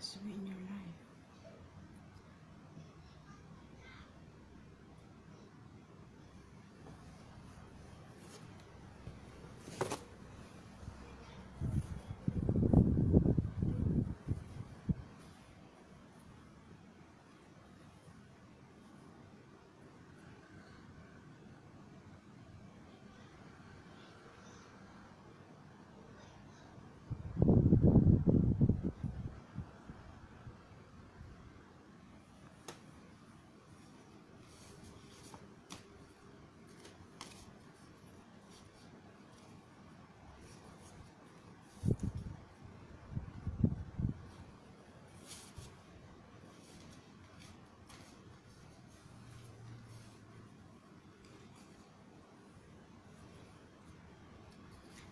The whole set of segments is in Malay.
Yes, we in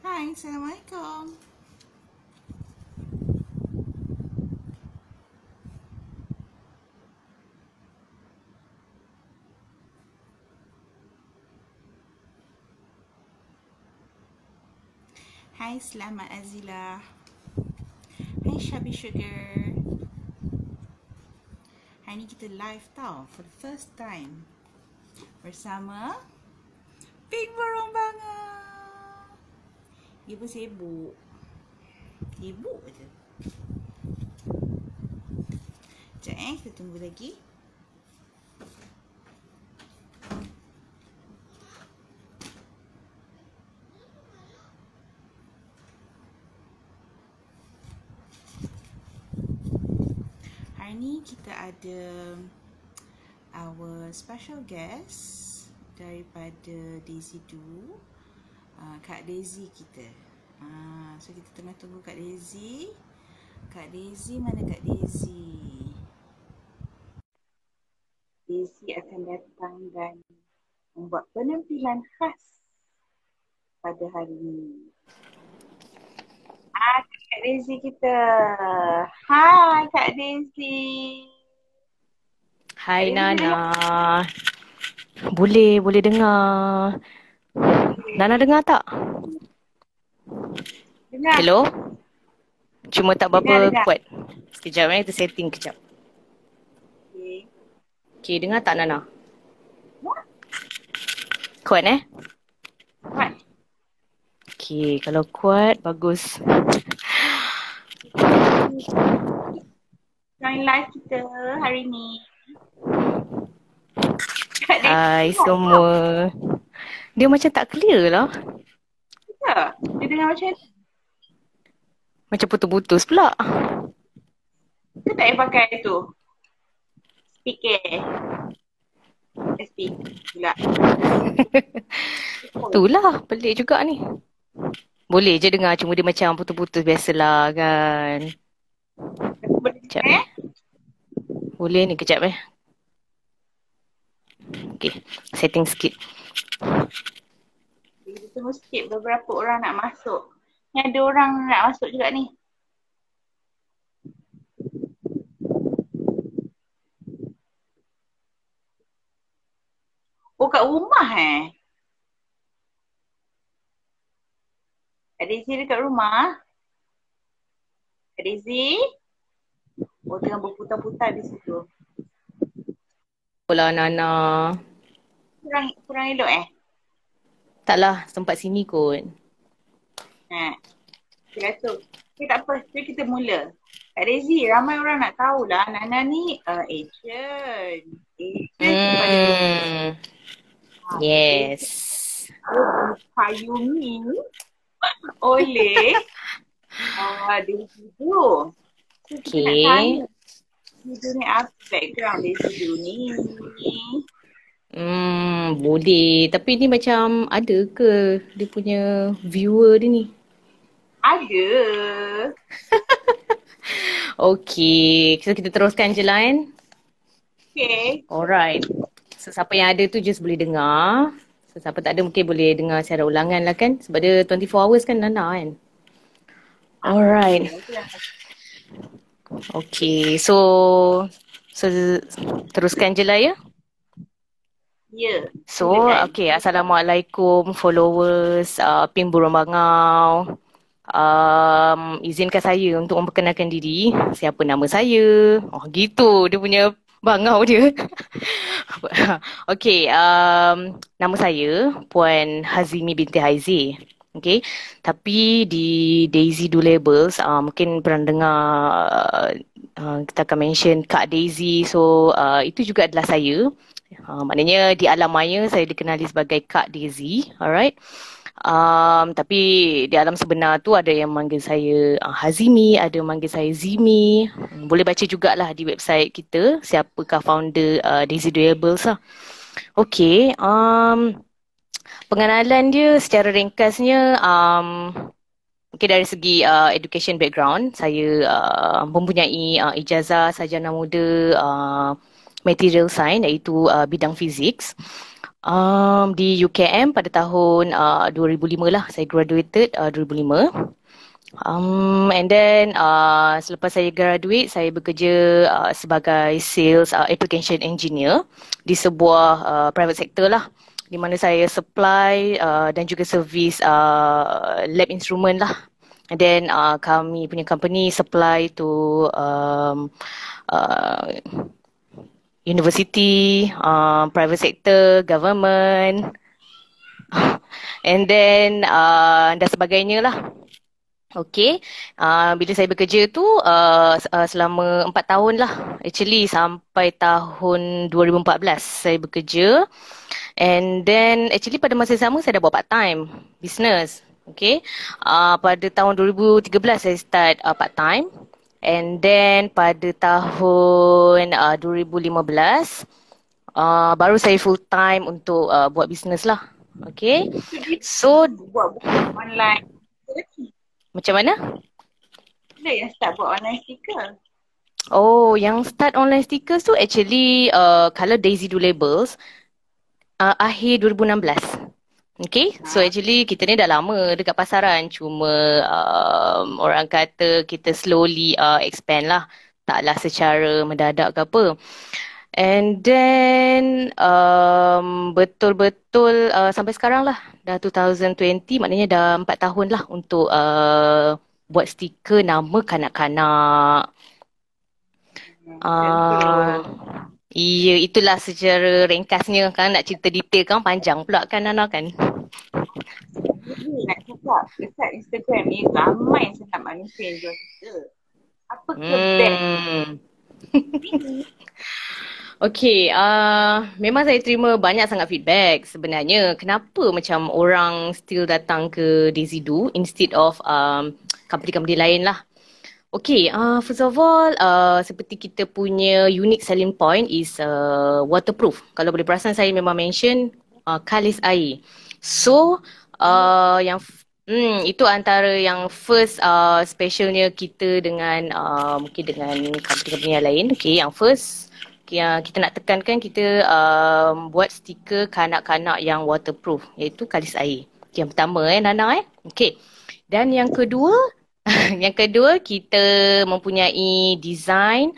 Hai, Assalamualaikum. Hai, selamat Azila. Hai, Shabby Sugar. Hari ni kita live tau for the first time bersama Pink Berombangan. Dia pun sibuk. Sibuk je. Sekejap eh, kita tunggu lagi. Hari ni kita ada our special guest daripada Daisy Du. Uh, Kak Daisy kita. Uh, so kita tengah tunggu Kak Daisy. Kak Daisy mana Kak Daisy? Daisy akan datang dan membuat penampilan khas pada hari ini. Ah, Kak Daisy kita. Hai Kak Daisy. Hai Nana. Boleh, boleh dengar. Nana dengar tak? Dengar. Hello? Cuma tak Dengar, berapa dengar. kuat. Sekejap eh, kita setting kejap. Okay. Okay, dengar tak Nana? Kuat eh? Kuat. Okay, kalau kuat, bagus. Join live kita hari ni. Hai semua. Dia macam tak clear lah. Ya, dia dengar macam. Macam putus-putus pula. Kita tak payah pakai tu. Speaker. Eh, Speaker pula. Itulah, pelik juga ni. Boleh je dengar, cuma dia macam putus-putus biasalah kan. Boleh Sekejap eh? eh. Boleh ni kejap eh. Okay, setting sikit. Kita tunggu sikit beberapa orang nak masuk. Ni ada orang nak masuk juga ni. Oh kat rumah eh? Kak Daisy dekat rumah? Kak Daisy? Oh tengah berputar-putar di situ. Hola Nana. Kurang kurang elok eh? Taklah, tempat sini kot. Ha. Okay, tu. Okay, tak apa. Jadi kita mula. Kak Daisy, ramai orang nak tahulah Nana ni uh, agent. Agent kepada Hmm. Yes. dipayungi oleh uh, Daisy tu. So, kita Okay. nak tanya. Daisy tu ni apa background Daisy tu ni? Hmm, boleh. Tapi ni macam ada ke dia punya viewer dia ni? Ada. Okay, so kita teruskan je lah kan? Okay. Alright. So siapa yang ada tu just boleh dengar. So siapa tak ada mungkin boleh dengar secara ulangan lah kan? Sebab dia 24 hours kan Nana kan? Alright. Okay, so so teruskan je lah ya. Ya. So, okay, Assalamualaikum followers uh, Pink Burung Bangau. um, izinkan saya untuk memperkenalkan diri. Siapa nama saya? Oh gitu dia punya bangau dia. okay, um, nama saya Puan Hazimi binti Haizi. Okay, tapi di Daisy Do Labels, uh, mungkin pernah dengar uh, kita akan mention Kak Daisy. So, uh, itu juga adalah saya. Uh, maknanya di alam maya saya dikenali sebagai Kak Daisy. Alright. Um, tapi di alam sebenar tu ada yang manggil saya uh, Hazimi, ada manggil saya Zimi. Hmm, boleh baca jugalah di website kita siapakah founder uh, Daisy Doables lah. Okay, um, pengenalan dia secara ringkasnya um, okay, dari segi uh, education background, saya uh, mempunyai uh, ijazah sarjana muda uh, material science iaitu uh, bidang fizik. Um, di UKM pada tahun uh, 2005 lah saya graduated uh, 2005. Um, and then uh, selepas saya graduate saya bekerja uh, sebagai sales uh, application engineer di sebuah uh, private sector lah di mana saya supply uh, dan juga service uh, lab instrument lah. And then uh, kami punya company supply to um, uh, university, uh, private sector, government, and then uh, dan sebagainya lah. Okay, uh, bila saya bekerja tu uh, uh, selama empat tahun lah. Actually sampai tahun 2014 saya bekerja. And then actually pada masa sama saya dah buat part time business. Okay, uh, pada tahun 2013 saya start uh, part time. And then pada tahun uh, 2015 uh, baru saya full time untuk uh, buat bisnes lah. Okay. So buat online. Macam mana? Bila yang start buat online sticker? Oh, yang start online stickers tu actually uh, kalau Daisy do labels uh, akhir 2016. Okay, so ha. actually kita ni dah lama dekat pasaran cuma um, orang kata kita slowly uh, expand lah. Taklah secara mendadak ke apa. And then um, betul-betul uh, sampai sekarang lah. Dah 2020 maknanya dah 4 tahun lah untuk uh, buat stiker nama kanak-kanak. Uh, Iya, itulah secara ringkasnya kan nak cerita detail kan panjang pula kan Nana kan. Nak cakap dekat Instagram ni ramai sangat manusia yang jual kita. Apa ke hmm. Okay, uh, memang saya terima banyak sangat feedback sebenarnya. Kenapa macam orang still datang ke Do instead of um, company-company lain lah. Okay, uh, first of all, uh, seperti kita punya unique selling point is uh, waterproof. Kalau boleh perasan saya memang mention uh, kalis air. So, uh, yang hmm, itu antara yang first uh, specialnya kita dengan uh, mungkin dengan company-company yang lain. Okay, yang first yang kita nak tekankan kita um, buat stiker kanak-kanak yang waterproof iaitu kalis air. Okay, yang pertama eh Nana eh. Okay. Dan yang kedua yang kedua kita mempunyai design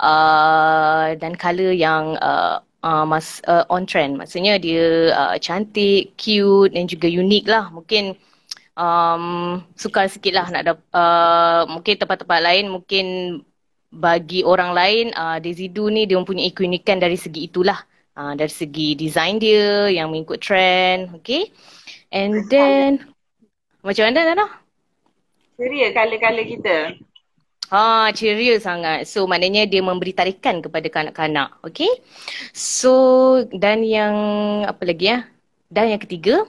uh, dan color yang uh, uh, mas, uh, on trend. Maksudnya dia uh, cantik, cute dan juga unik lah. Mungkin um, sukar sikit lah nak dapat. Uh, mungkin tempat-tempat lain mungkin bagi orang lain uh, Desidu ni dia mempunyai keunikan dari segi itulah. Uh, dari segi design dia yang mengikut trend. Okay. And then macam mana Nana? Ceria color-color kita. Ha, ceria sangat. So maknanya dia memberi tarikan kepada kanak-kanak. Okay. So dan yang apa lagi ya? Dan yang ketiga,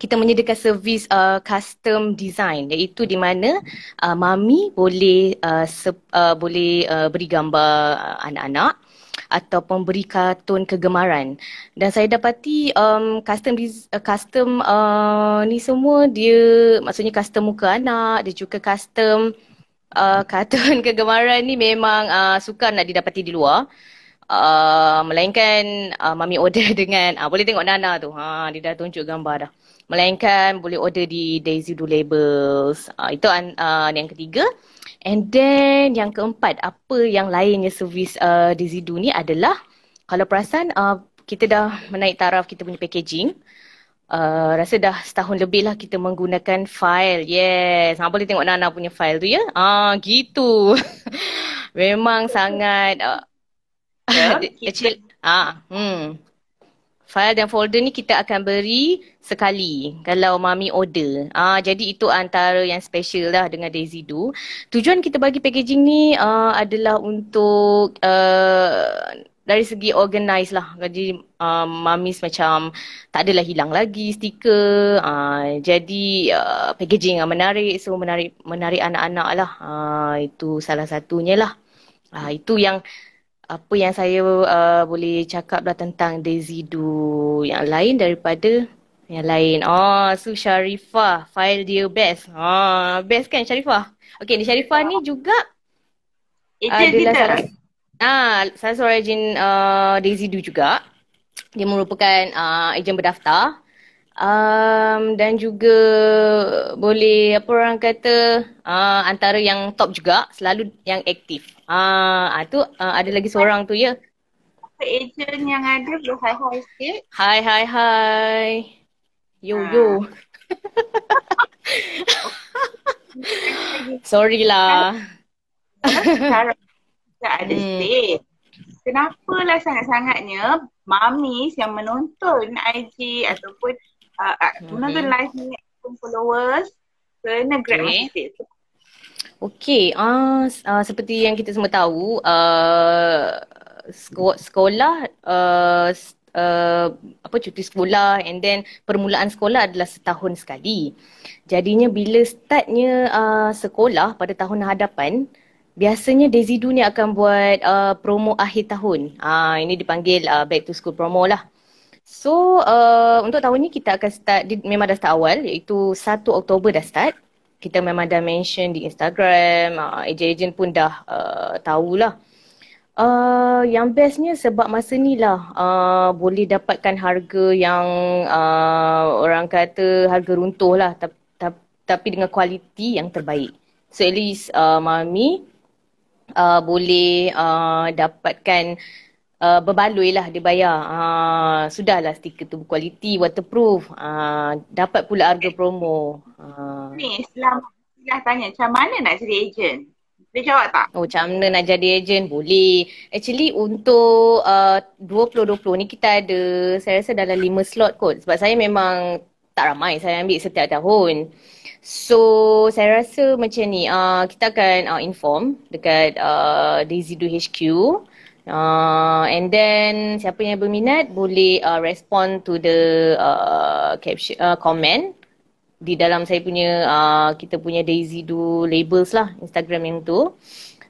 kita menyediakan servis uh, custom design iaitu di mana uh, mami boleh uh, se- uh, boleh uh, beri gambar uh, anak-anak ataupun beri kartun kegemaran. Dan saya dapati um, custom uh, custom uh, ni semua dia maksudnya custom muka anak, dia juga custom uh, kartun kegemaran ni memang uh, sukar nak didapati di luar. Uh, melainkan uh, mami order dengan uh, boleh tengok Nana tu. Ha dia dah tunjuk gambar dah. Melainkan boleh order di Daisy Do Labels. Uh, itu uh, yang ketiga. And then yang keempat, apa yang lainnya servis uh, di Zidu ni adalah kalau perasan uh, kita dah menaik taraf kita punya packaging. Uh, rasa dah setahun lebih lah kita menggunakan file. Yes. Ha, boleh tengok Nana punya file tu ya. Ah, gitu. Memang sangat uh, Ya, kecil. Ah, hmm. File dan folder ni kita akan beri sekali kalau mami order. Ah, jadi itu antara yang special lah dengan Daisy Do. Tujuan kita bagi packaging ni uh, adalah untuk uh, dari segi organize lah. Jadi um, mamis macam tak adalah hilang lagi stiker. Uh, jadi uh, packaging yang menarik. So menarik menarik anak-anak lah. Uh, itu salah satunya lah. Uh, itu yang apa yang saya uh, boleh cakap lah tentang Daisy Do yang lain daripada yang lain. Oh, Su Sharifah, file dia best. Oh, best kan Sharifah? Okay, ni Sharifah ni juga Ejen kita. salah, Ah, salah seorang ejen uh, Daisy Do juga. Dia merupakan uh, ejen berdaftar. Um, dan juga boleh apa orang kata uh, antara yang top juga selalu yang aktif. Ah, uh, tu uh, ada lagi seorang tu ya. Ejen yang ada boleh hai-hai sikit. Hai hai hai. Yo yo. Sorry lah. Sekarang tak ada Hmm. space. Kenapalah sangat-sangatnya mamis yang menonton IG ataupun uh, menonton live ni ataupun followers kena grab Okay. Okey, ah uh, seperti yang kita semua tahu, uh, seko- sekolah uh, uh, apa cuti sekolah and then permulaan sekolah adalah setahun sekali. Jadinya bila startnya uh, sekolah pada tahun hadapan, biasanya Do ni akan buat uh, promo akhir tahun. Ah uh, ini dipanggil uh, back to school promo lah. So uh, untuk tahun ni kita akan start, memang dah start awal iaitu 1 Oktober dah start kita memang dah mention di Instagram, uh, ejen-ejen pun dah uh, tahulah. Uh, yang bestnya sebab masa ni lah uh, boleh dapatkan harga yang uh, orang kata harga runtuh lah tapi dengan kualiti yang terbaik. So at least uh, Mami uh, boleh uh, dapatkan uh, berbaloi lah dia bayar. Uh, sudahlah stiker tu berkualiti, waterproof. Uh, dapat pula harga promo. Uh, Ni selama Silah tanya macam mana nak jadi ejen? Boleh jawab tak? Oh, macam mana nak jadi ejen? Boleh. Actually untuk uh, 2020 ni kita ada, saya rasa dalam 5 slot kot. Sebab saya memang tak ramai, saya ambil setiap tahun. So, saya rasa macam ni, uh, kita akan uh, inform dekat uh, Daisy Do HQ. Uh, and then siapa yang berminat boleh uh, respond to the uh, caption, uh, comment di dalam saya punya uh, kita punya Daisy Do labels lah Instagram yang tu.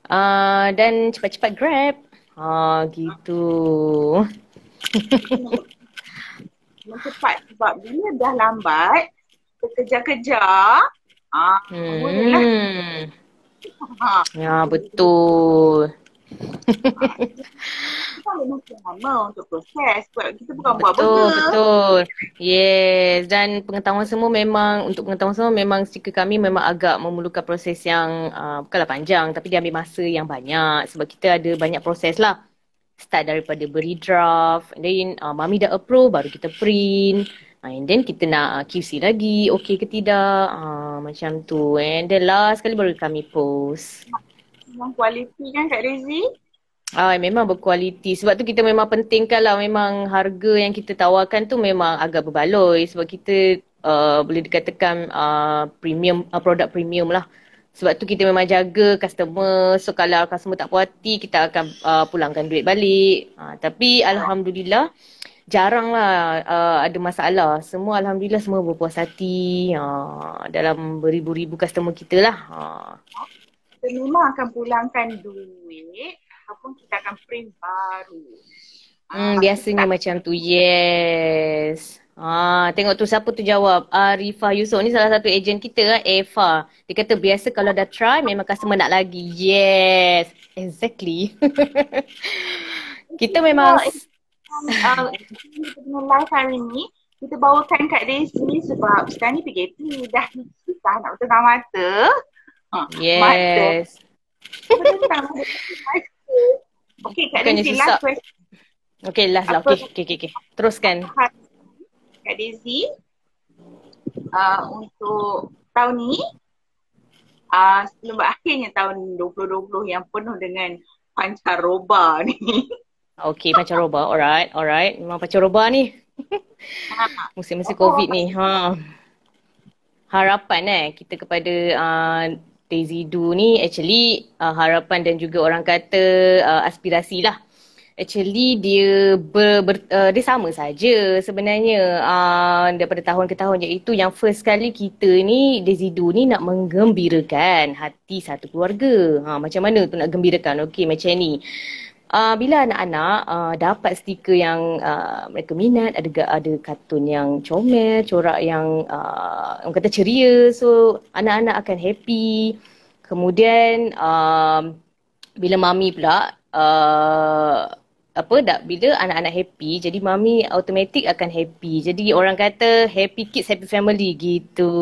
Uh, dan cepat-cepat grab. Ah gitu. Cepat sebab bila dah lambat, kejar-kejar, ah, bolehlah. Hmm. Ha, Ya betul. Kita bukan buat Betul, burger. betul. Yes, dan pengetahuan semua memang, untuk pengetahuan semua memang stiker kami memang agak memerlukan proses yang uh, bukanlah panjang tapi dia ambil masa yang banyak sebab kita ada banyak proses lah. Start daripada beri draft, and then uh, mami dah approve baru kita print. Uh, and then kita nak uh, QC lagi, okay ke tidak, uh, macam tu. And then last kali baru kami post. Memang kualiti kan Kak Rezi? Ah, memang berkualiti. Sebab tu kita memang pentingkan lah memang harga yang kita tawarkan tu memang agak berbaloi sebab kita uh, boleh dikatakan uh, premium uh, produk premium lah. Sebab tu kita memang jaga customer. So kalau customer tak puas hati kita akan uh, pulangkan duit balik. Uh, tapi alhamdulillah jarang lah uh, ada masalah. Semua alhamdulillah semua berpuas hati uh, dalam beribu-ribu customer kita lah. Uh. Kita memang akan pulangkan duit ataupun kita akan print baru. Hmm, Ah, biasanya kita- macam tu. Yes. Ah, tengok tu siapa tu jawab. Arifah Yusof ni salah satu ejen kita kan, Eva. Dia kata biasa kalau dah try memang customer nak lagi. Yes. Exactly. kita memang uh, kita punya live hari ni kita bawakan Kak Daisy sebab sekarang ni PKP dah susah nak betul mata. Ha, yes. Okey Kak Bukannya Daisy susah. last question Okay, last lah. Okay, okay, okay, okay. Teruskan. Kak Daisy uh, untuk tahun ni uh, sebelum berakhirnya tahun 2020 yang penuh dengan pancaroba ni. Okay, pancaroba. Alright, alright. Memang pancaroba ni. Musim-musim COVID ni. Ha. Harapan eh kita kepada uh, Daisy Du ni actually uh, harapan dan juga orang kata uh, aspirasi lah actually dia ber, ber, uh, dia sama saja sebenarnya uh, daripada tahun ke tahun iaitu yang first kali kita ni Desidu ni nak menggembirakan hati satu keluarga. Ha macam mana tu nak gembirakan? Okey macam ni. Uh, bila anak-anak uh, dapat stiker yang uh, mereka minat, ada ada kartun yang comel, corak yang uh, orang kata ceria, so anak-anak akan happy. Kemudian uh, bila mami pula uh, apa dak bila anak-anak happy jadi mami automatik akan happy. Jadi orang kata happy kids happy family gitu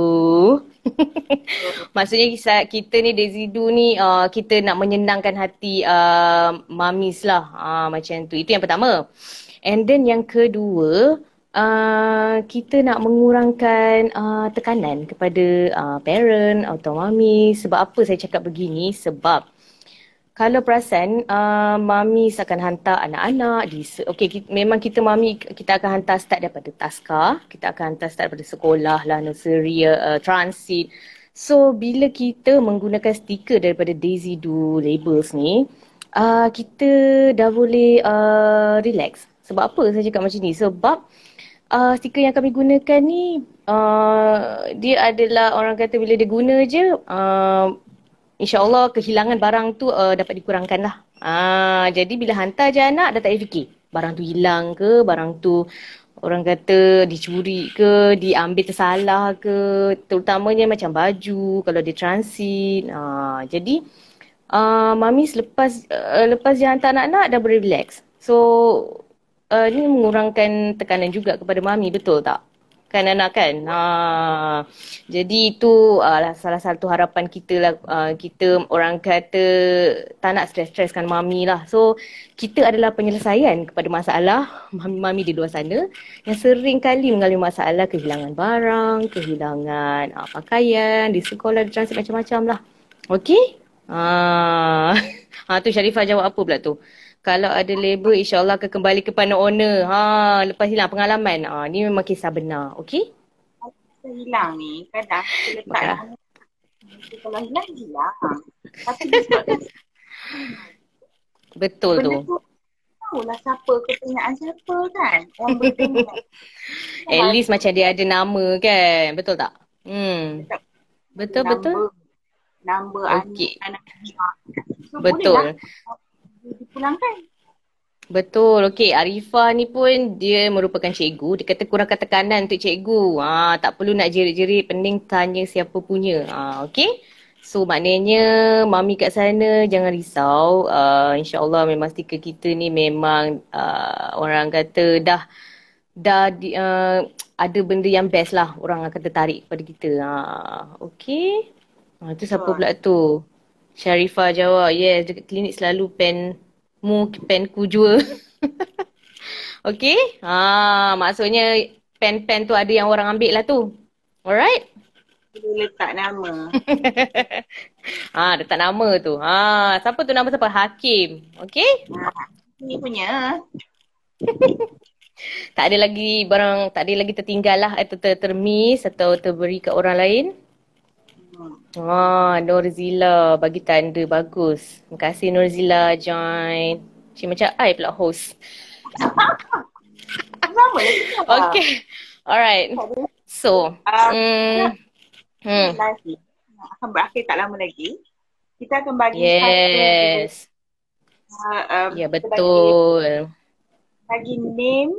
maksudnya kita ni Dezidu ni uh, kita nak menyenangkan hati uh, mamis lah. Uh, macam tu. Itu yang pertama. And then yang kedua Uh, kita nak mengurangkan uh, tekanan kepada uh, parent atau mami. Sebab apa saya cakap begini? Sebab kalau perasan uh, mami akan hantar anak-anak di okey kita, memang kita mami kita akan hantar start daripada taska kita akan hantar start daripada sekolah lah nursery uh, transit. So bila kita menggunakan stiker daripada Daisy Do labels ni uh, kita dah boleh uh, relax. Sebab apa saya cakap macam ni? Sebab uh, stiker yang kami gunakan ni uh, dia adalah orang kata bila dia guna je uh, InsyaAllah kehilangan barang tu uh, dapat dikurangkan lah. Uh, jadi bila hantar je anak dah tak payah fikir. Barang tu hilang ke, barang tu orang kata dicuri ke, diambil tersalah ke. Terutamanya macam baju kalau dia transit. Uh, jadi uh, mami selepas uh, lepas dia hantar anak-anak dah boleh relax. So uh, ni mengurangkan tekanan juga kepada mami betul tak? Kan anak kan. Ha. Jadi itu uh, salah satu harapan kita lah. Uh, kita orang kata tak nak stres-streskan mami lah. So kita adalah penyelesaian kepada masalah mami-mami di luar sana yang sering kali mengalami masalah kehilangan barang, kehilangan uh, pakaian di sekolah, di transit macam-macam lah. Okey? Ha. ha tu Sharifah jawab apa pula tu? Kalau ada label insyaAllah akan kembali kepada owner. Ha, lepas hilang pengalaman. Ha, ni memang kisah benar. Okey? Kisah hilang ni kadang kita letak kalau hilang hilang. Tapi disebabkan Betul tu. Tu tahulah siapa kepunyaan siapa kan. Orang At least macam dia ada nama kan. Betul tak? Hmm. Betul, betul. Number okay. anak, anak. So, betul. Lah dipulangkan. Betul. Okey, Arifah ni pun dia merupakan cikgu. Dia kata kurangkan tekanan untuk cikgu. Ha, tak perlu nak jerit-jerit, pening tanya siapa punya. Ha, okey. So maknanya mami kat sana jangan risau. Uh, InsyaAllah memang stiker kita ni memang uh, orang kata dah dah di, uh, ada benda yang best lah. Orang akan tertarik kepada kita. Ha, okey. Ha, tu siapa pula tu? Sharifah jawab, yes, dekat klinik selalu pen mu pen ku jua. okay? Ha, maksudnya pen-pen tu ada yang orang ambil lah tu. Alright? Dia letak nama. ha, letak nama tu. Ha, siapa tu nama siapa? Hakim. Okay? Ha, ni punya. tak ada lagi barang, tak ada lagi tertinggal lah atau ter termis atau terberi ke orang lain. Ah, Norzila bagi tanda bagus. Terima kasih Norzila join. Cik macam I pula host. Lagi. Okay. Alright. So. Um, hmm. Lagi. Akan berakhir tak lama lagi. Kita akan bagi yes. Uh, um, ya betul. Bagi, bagi name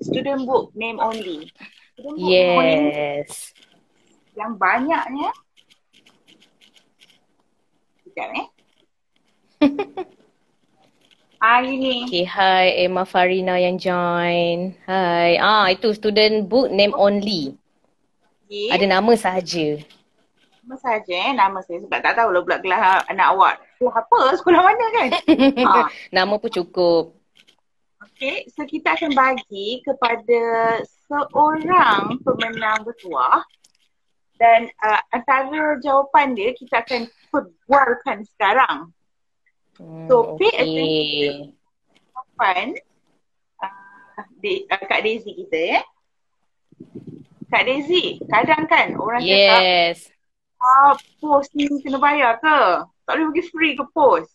student book name only. Student book yes. Only yang banyaknya sekejap eh. Hai ni. Okay, hi Emma Farina yang join. Hai. Ah, itu student book name only. Okay. Ada nama sahaja. Nama sahaja eh, nama saya sebab tak tahu lah pula kelas anak awak. Kelas apa? Sekolah mana kan? ha. Nama pun cukup. Okay, so kita akan bagi kepada seorang pemenang bertuah Dan uh, antara jawapan dia kita akan perbualkan sekarang. Hmm, So, pay okay. attention. Jawapan uh, De- uh, Kak Daisy kita ya. Kak Daisy, kadang kan orang cakap Yes. ah, post ni kena bayar ke? Tak boleh bagi free ke post?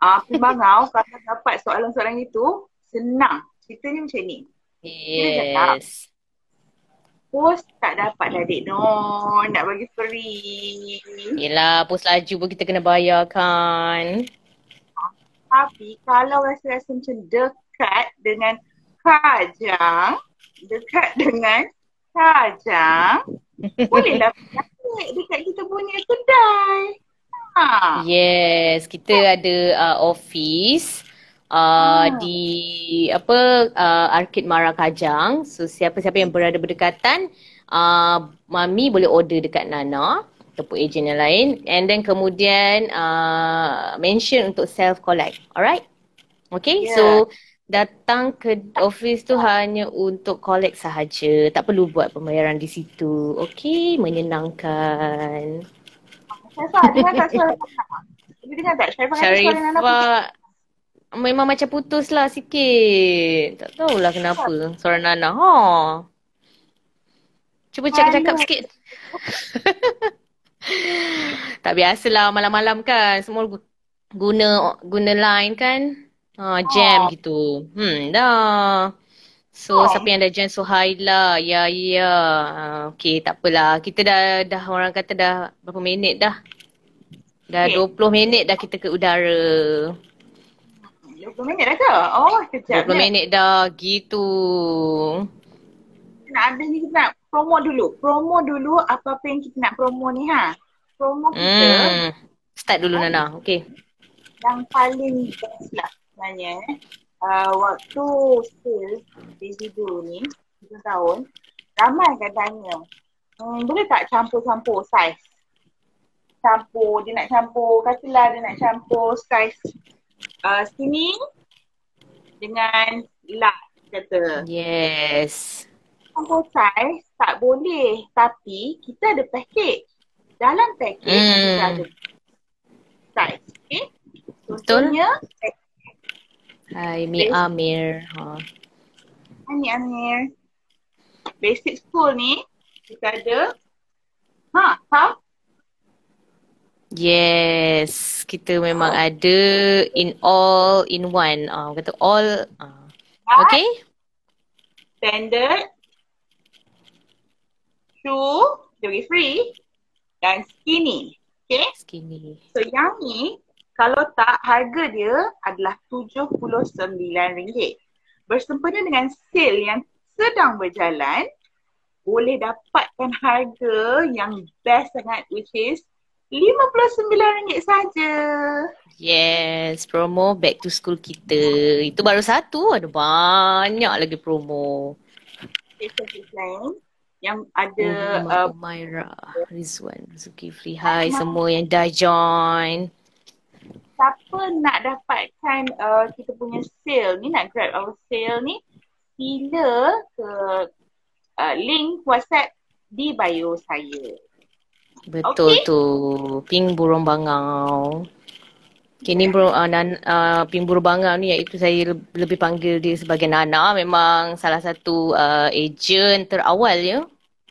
Ah, Pimbangau kalau dapat soalan-soalan itu senang. Ceritanya macam ni. Yes. Post tak dapat lah Dek Non. Nak bagi free. Yelah, post laju pun kita kena bayar kan. Tapi kalau rasa-rasa macam dekat dengan Kajang, dekat dengan Kajang, bolehlah pergi dekat kita punya kedai. Ha. Yes, kita ada uh, office uh, Ah. di apa uh, Arkid Mara Kajang. So siapa-siapa yang berada berdekatan, uh, mami boleh order dekat Nana ataupun ejen yang lain and then kemudian uh, mention untuk self collect. Alright? Okay, Yeah. so datang ke office tu hanya untuk collect sahaja. Tak perlu buat pembayaran di situ. Okay, menyenangkan. Syaifah, dengar tak suara Nana? Dia dengar tak? Syarifah memang macam putus lah sikit. Tak tahulah kenapa suara Nana. Ha. Cuba cakap-cakap sikit. tak biasalah malam-malam kan semua gu- guna guna line kan. Ha, jam Oh. gitu. Hmm, dah. So, Oh. siapa yang dah join Suhaila? Ya, ya. Ha, okay, tak apalah. Kita dah, dah orang kata dah berapa minit dah? Dah Okay. 20 minit dah kita ke udara. 20 minit dah ke? Oh, kejap. 20 minit dah gitu. Nak habis ni kita nak promo dulu. Promo dulu apa-apa yang kita nak promo ni ha. Promo kita Hmm. Start dulu Nana. Okay. yang paling best lah sebenarnya eh. Uh, waktu sale Daisy dulu ni, 7 tahun, ramai kan tanya, hmm, boleh tak campur-campur saiz? Campur, dia nak campur, katalah dia nak campur saiz uh, skinny dengan large kata. Yes. Campur saiz tak boleh tapi kita ada package. Dalam package Hmm. kita ada saiz. Okay? Betul. Contohnya, Hai Mi. Amir. Ha. Ni Amir. Basic school ni kita ada ha, ha, Yes. Kita memang ada in all in one. Ah, kata all. Ah. Okay. standard dia bagi free dan skinny. Okay? Skinny. So yang ni kalau tak harga dia adalah RM79. Bersempena dengan sale yang sedang berjalan boleh dapatkan harga yang best sangat which is RM59 saja. Yes, promo back to school kita. Itu baru satu, ada banyak lagi promo. Yang ada Uma, uh, Umaira, Rizwan, Zulkifli. Hai semua yang dah join. siapa nak dapatkan uh, kita punya sale ni, nak grab our sale ni, sila ke uh, link WhatsApp di bio saya. Betul Okay. tu. Pink burung bangau. Okay, ni burung, uh, nan, uh, pink burung bangau ni iaitu saya le- lebih panggil dia sebagai Nana. Memang salah satu uh, ejen terawal ya.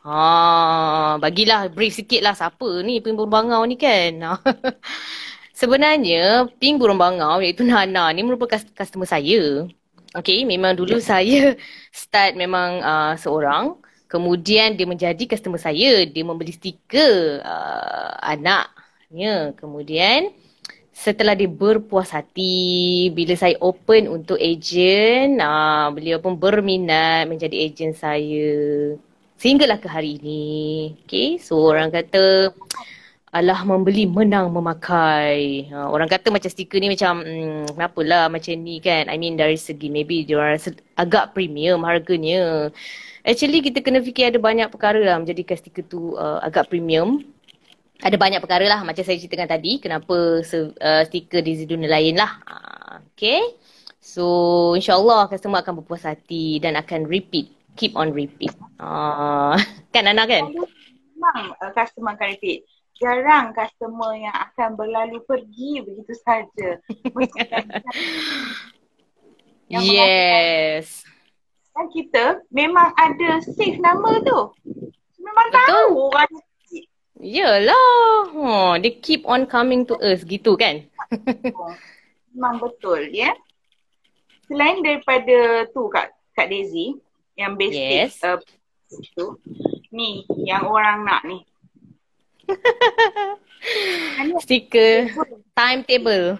Ha, bagilah brief sikit lah siapa ni pink burung bangau ni kan. Sebenarnya pink burung bangau iaitu Nana ni merupakan cus- customer saya. Okay, memang dulu saya start memang uh, seorang. Kemudian dia menjadi customer saya. Dia membeli stiker uh, anaknya. Kemudian setelah dia berpuas hati, bila saya open untuk ejen, uh, beliau pun berminat menjadi ejen saya. Sehinggalah ke hari ini. Okay, so orang kata Alah membeli menang memakai. Ha, orang kata macam stiker ni macam hmm, kenapalah macam ni kan. I mean dari segi maybe dia rasa agak premium harganya. Actually kita kena fikir ada banyak perkara lah menjadikan stiker tu uh, agak premium. Ada banyak perkara lah macam saya ceritakan tadi kenapa se- uh, stiker di Ziduna lain lah. Uh, okay. So insyaAllah customer akan berpuas hati dan akan repeat. Keep on repeat. Uh, kan Nana kan? memang uh, customer akan repeat. Jarang customer yang akan berlalu pergi begitu saja. Yes. Dan kita memang ada save nama tu. Memang Betul. tahu orang Yelah. Oh, they keep on coming to us gitu kan? memang betul ya. Selain daripada tu Kak, Kak Daisy yang basic yes. uh, tu. Ni yang orang nak ni. Stiker timetable.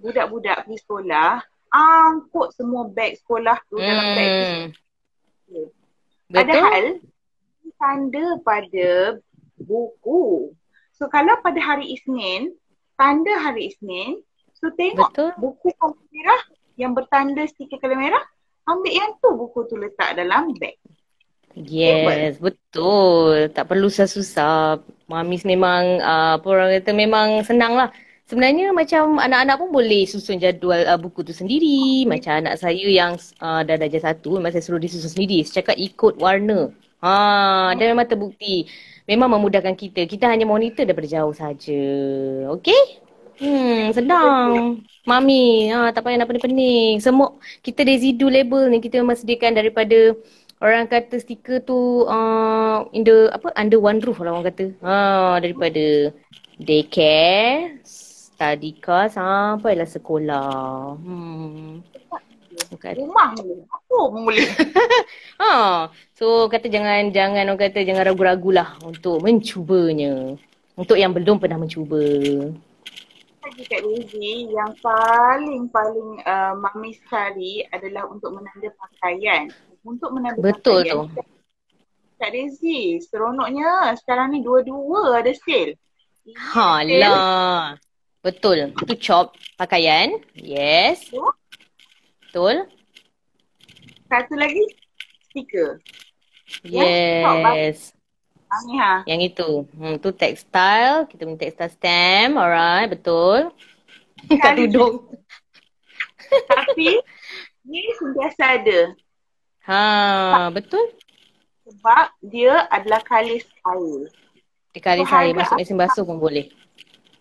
Budak-budak pergi sekolah angkut semua beg sekolah tu hmm. dalam beg tu. Betul. Padahal tanda pada buku. So kalau pada hari Isnin, tanda hari Isnin, so tengok Betul. buku kalau merah yang bertanda stiker kalau merah, ambil yang tu buku tu letak dalam beg. Yes, okay, betul. Tak perlu susah-susah. Mamis memang, uh, apa orang kata memang senang lah. Sebenarnya macam anak-anak pun boleh susun jadual uh, buku tu sendiri. Macam anak saya yang uh, dah darjah satu, memang saya suruh dia susun sendiri. Secakap ikut warna. Ha, dan memang terbukti. Memang memudahkan kita. Kita hanya monitor daripada jauh saja. Okay? Hmm, senang. Mami, ha, tak payah nak pening-pening. Semua, kita Desidu label ni kita memang sediakan daripada orang kata stiker tu uh, in the, apa, under one roof lah orang kata. Ha, daripada daycare, study car sampailah sekolah. Hmm. Bukan. Rumah. Apa pun boleh. ha. So kata jangan jangan orang kata jangan ragu-ragulah untuk mencubanya. Untuk yang belum pernah mencuba. Lagi Kak Lizzie, yang paling-paling uh, mami sekali adalah untuk menanda pakaian. Untuk menanda Betul pakaian. Betul tu. Kak Lizzie, seronoknya sekarang ni dua-dua ada sale. Hala. Betul. Itu chop pakaian. Yes. Betul. Satu lagi stiker. Yes. Yang, ha. Yang itu. Hmm, tu textile. Kita punya textile stamp. Alright. Betul. Tak duduk. Tapi ni sentiasa ada. Ha, betul. Sebab dia adalah kalis air. Dia kalis so, air. Masuk mesin basuh pun boleh.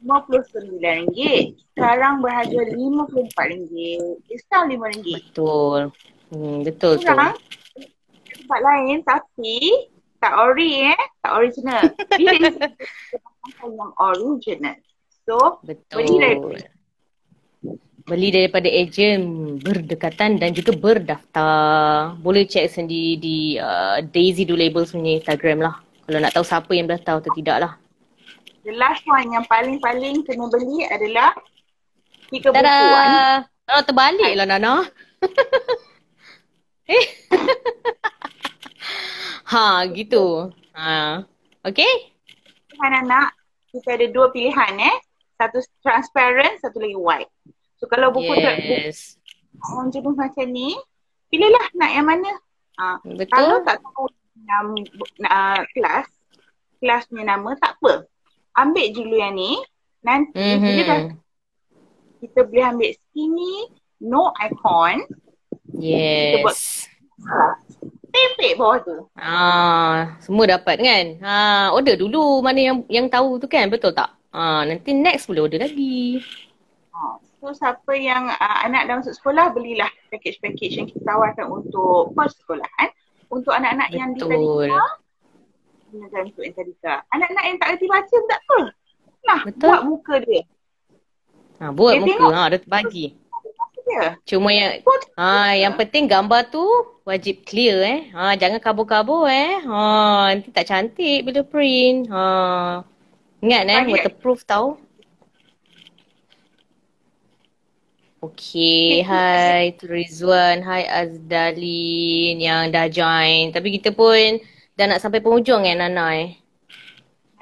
RM59. Sekarang berharga RM54. Diskaun RM5. Betul. Hmm, betul Kurang, tu. Tempat lain tapi tak ori eh. Tak original. Yang original. So, betul. beli daripada Beli daripada ejen berdekatan dan juga berdaftar. Boleh cek sendiri di uh, Daisy Do Labels punya Instagram lah. Kalau nak tahu siapa yang daftar atau tidak lah. The last one yang paling-paling kena beli adalah tiga buku. Tada! Oh, terbalik lah Nana. eh. ha, gitu. Ha. Okay? Anak-anak, kita ada dua pilihan eh. Satu transparent, satu lagi white. So kalau buku yes. orang jenis macam ni, pilihlah nak yang mana. Ha. Betul. Kalau tak tahu nama uh, kelas, kelas punya nama tak apa ambil dulu yang ni. Nanti mm-hmm. bila dah kita boleh ambil skinny no icon yes kita buat tempek bawah tu. Ah semua dapat kan? Ah order dulu mana yang yang tahu tu kan? Betul tak? Ah nanti next boleh order lagi. Ah, So siapa yang uh, anak dah masuk sekolah belilah package-package yang kita tawarkan untuk persekolahan untuk anak-anak yang di tadika gunakan untuk Entarika. Anak-anak yang tak reti baca pun tak apa. Nah, Betul. buat muka dia. Ha, buat dia muka. Tengok. Ha, dia bagi. Cuma yang ha, yang penting gambar tu wajib clear eh. Ha, jangan kabur-kabur eh. Ha, nanti tak cantik bila print. Ha. Ingat eh, waterproof tau. Okay, hai Rizwan, hai Azdalin yang dah join. Tapi kita pun dah nak sampai penghujung eh Nana eh.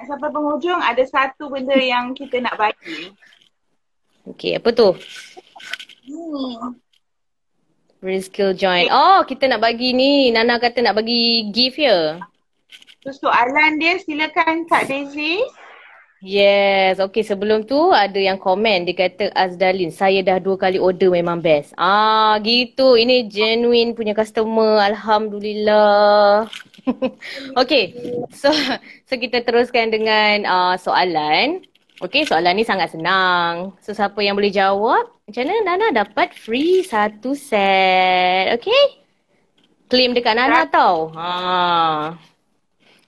Sampai penghujung ada satu benda yang kita nak bagi. Okay apa tu? Hmm. Reskill join. Oh kita nak bagi ni. Nana kata nak bagi gift ya. So soalan dia silakan Kak Daisy. Yes, okay sebelum tu ada yang komen dia kata Azdalin, saya dah dua kali order memang best. Ah gitu, ini genuine punya customer, Alhamdulillah. okay, so so kita teruskan dengan uh, soalan. Okay, soalan ni sangat senang. So siapa yang boleh jawab, macam mana Nana dapat free satu set. Okay? Claim dekat Nana tau. Ha.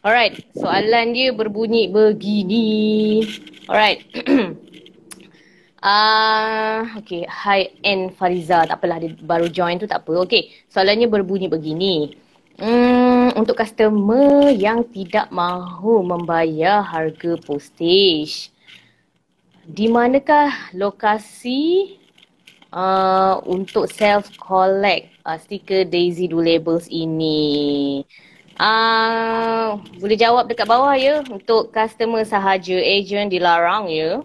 Alright, soalan dia berbunyi begini. Alright. Ah, uh, okay. Hi N Fariza. Tak apalah dia baru join tu tak apa. Okay, soalannya berbunyi begini. Hmm, untuk customer yang tidak mahu membayar harga postage. Di manakah lokasi uh, untuk self collect uh, stiker Daisy Do Labels ini? Uh, boleh jawab dekat bawah ya untuk customer sahaja agent dilarang ya.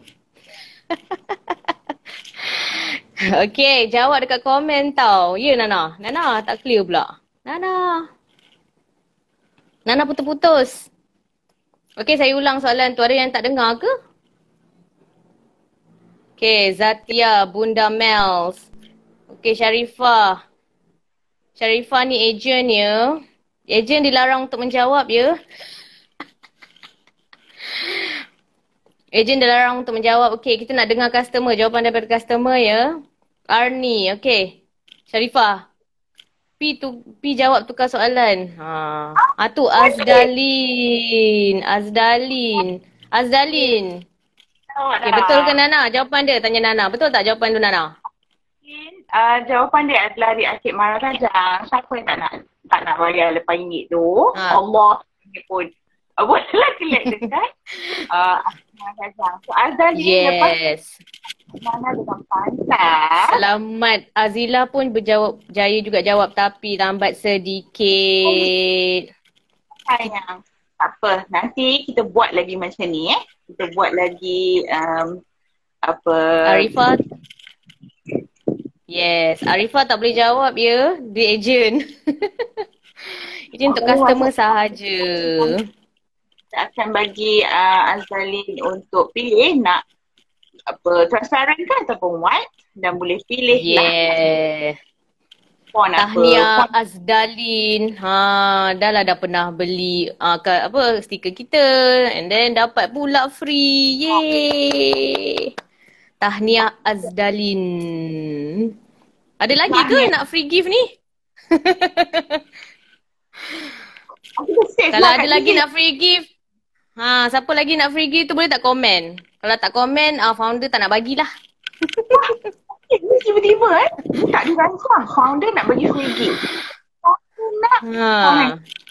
okay, jawab dekat komen tau. Ya Nana. Nana tak clear pula. Nana. Nana putus-putus. Okay, saya ulang soalan tu. Ada yang tak dengar ke? Okay, Zatia, Bunda Mels. Okay, Sharifah. Sharifah ni agent ya. Ejen dilarang untuk menjawab ya. Ejen dilarang untuk menjawab. Okey, kita nak dengar customer. Jawapan daripada customer ya. Arni, okey. Sharifah. Pi tu pi jawab tukar soalan. Ha. Ah tu Azdalin. Azdalin. Azdalin. Okey, betul ke Nana? Jawapan dia tanya Nana. Betul tak jawapan tu Nana? Uh, jawapan dia adalah di akhir marah saja. Siapa yang tak nak tak nak bayar lepas ringgit tu. Ha. Allah pun uh, bolehlah kelak dekat. uh, so Azali yes. lepas mana dengan pantas. Selamat. Azila pun berjawab, jaya juga jawab tapi lambat sedikit. Sayang. Tak apa. Nanti kita buat lagi macam ni eh. Kita buat lagi um, apa. Arifah. Yes. Arifah tak boleh jawab ya. Dia agent. Itu untuk oh, customer sahaja. Kita akan bagi uh, Azalin untuk pilih nak apa transparent kan ataupun white dan boleh pilih yeah. lah. Font Tahniah apa. Azdalin. Ha, dah lah dah pernah beli uh, ke, apa stiker kita and then dapat pula free. Yay. Tahniah Azdalin. Ada lagi ke nak free gift ni? Kalau lah ada lagi nak free gift, ha, siapa lagi nak free gift tu boleh tak komen? Kalau tak komen, uh, founder tak nak bagilah. Ini tiba-tiba eh, tak dirancang founder nak bagi free gift. Nak ha.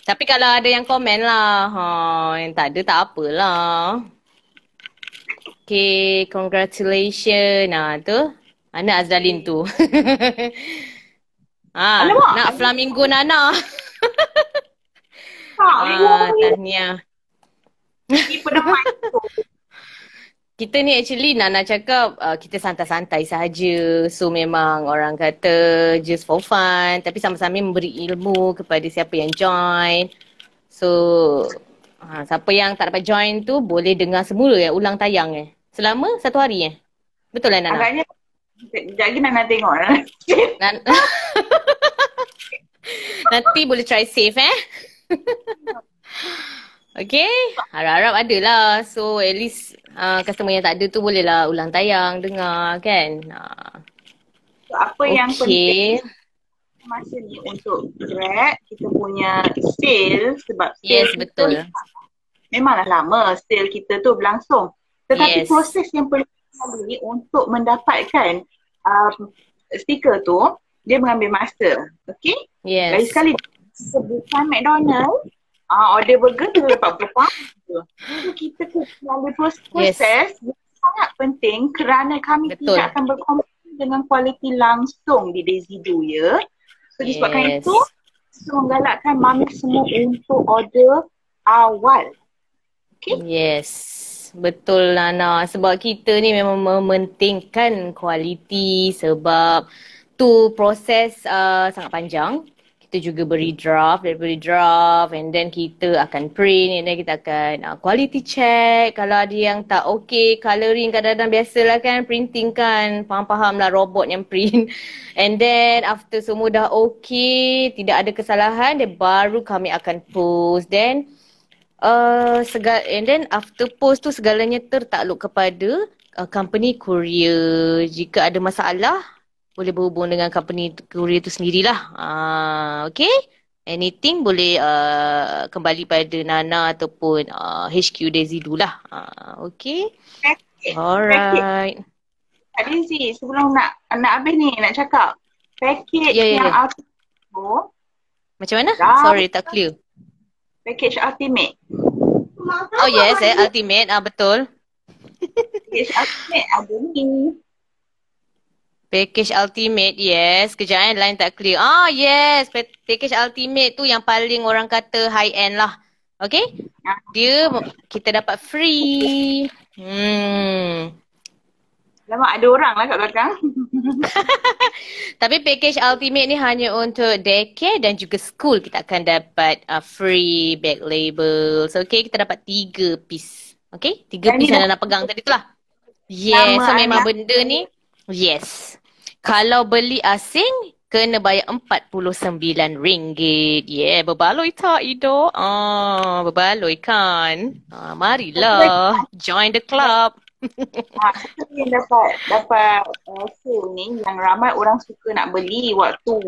Tapi kalau ada yang komen lah, ha, yang tak ada tak apalah. Okay, congratulations. Nah, tu. Mana Azalin tu? ha, nak flamingo Nana. Ah, tahniah. kita ni actually nak cakap uh, kita santai-santai sahaja. So memang orang kata just for fun. Tapi sama-sama memberi ilmu kepada siapa yang join. So uh, siapa yang tak dapat join tu boleh dengar semula ya ulang tayang eh. Selama satu hari eh. Betul lah Nana? Agaknya jadi Nana tengok lah. Nanti boleh try save eh. okay, harap-harap ada lah. So at least uh, customer yang tak ada tu bolehlah ulang tayang dengar kan. Uh. So, apa okay. yang penting masa ni untuk Grab kita punya sale sebab sale yes, betul. memanglah lama sale kita tu berlangsung. Tetapi yes. proses yang perlu ni untuk mendapatkan um, stiker tu dia mengambil masa. Okay? Yes. Lagi sekali bukan McDonald, uh, order burger tu dapat berapa So kita kena proses yes. sangat penting kerana kami Betul. tidak akan berkompetisi dengan kualiti langsung di Daisy Do ya. So yes. disebabkan itu, so menggalakkan mami semua untuk order awal. Okay? Yes. Betul Nana. Sebab kita ni memang mementingkan kualiti sebab tu proses uh, sangat panjang kita juga beri draft, beri draft and then kita akan print and then kita akan uh, quality check. Kalau ada yang tak okay, colouring kadang-kadang biasalah kan printing kan. Faham-faham lah robot yang print. And then after semua dah okay, tidak ada kesalahan, dia baru kami akan post. Then uh, segal and then after post tu segalanya tertakluk kepada uh, company courier. Jika ada masalah, boleh berhubung dengan company courier tu sendirilah. Uh, okay? Anything boleh uh, kembali pada Nana ataupun uh, HQ Daisy dulu lah. Uh, okay? Package. Alright. Kak Daisy, sebelum nak nak habis ni, nak cakap. Package Ya, ya, yang ya. ultimate, Macam mana? Dah. Sorry, tak clear. Package ultimate. Oh yes, eh, ultimate. Ah betul. Package ultimate ada ni. Package ultimate, yes. Kejap eh, line tak clear. Ah, yes. Pa- Package ultimate tu yang paling orang kata high end lah. Okay? Dia kita dapat free. Hmm. Lama ada orang lah kat belakang. Tapi package ultimate ni hanya untuk daycare dan juga school. Kita akan dapat uh, free back labels. Okay, kita dapat tiga piece. Okay, tiga Dan piece yang nak pegang tadi tu lah. Yes, so memang anak- benda ni. Yes. Kalau beli asing, kena bayar RM49. Yeah, berbaloi tak Ido? Ah, berbaloi kan? Ah, marilah. Join the club. Ha, satu yang dapat dapat uh, sale ni yang ramai orang suka nak beli waktu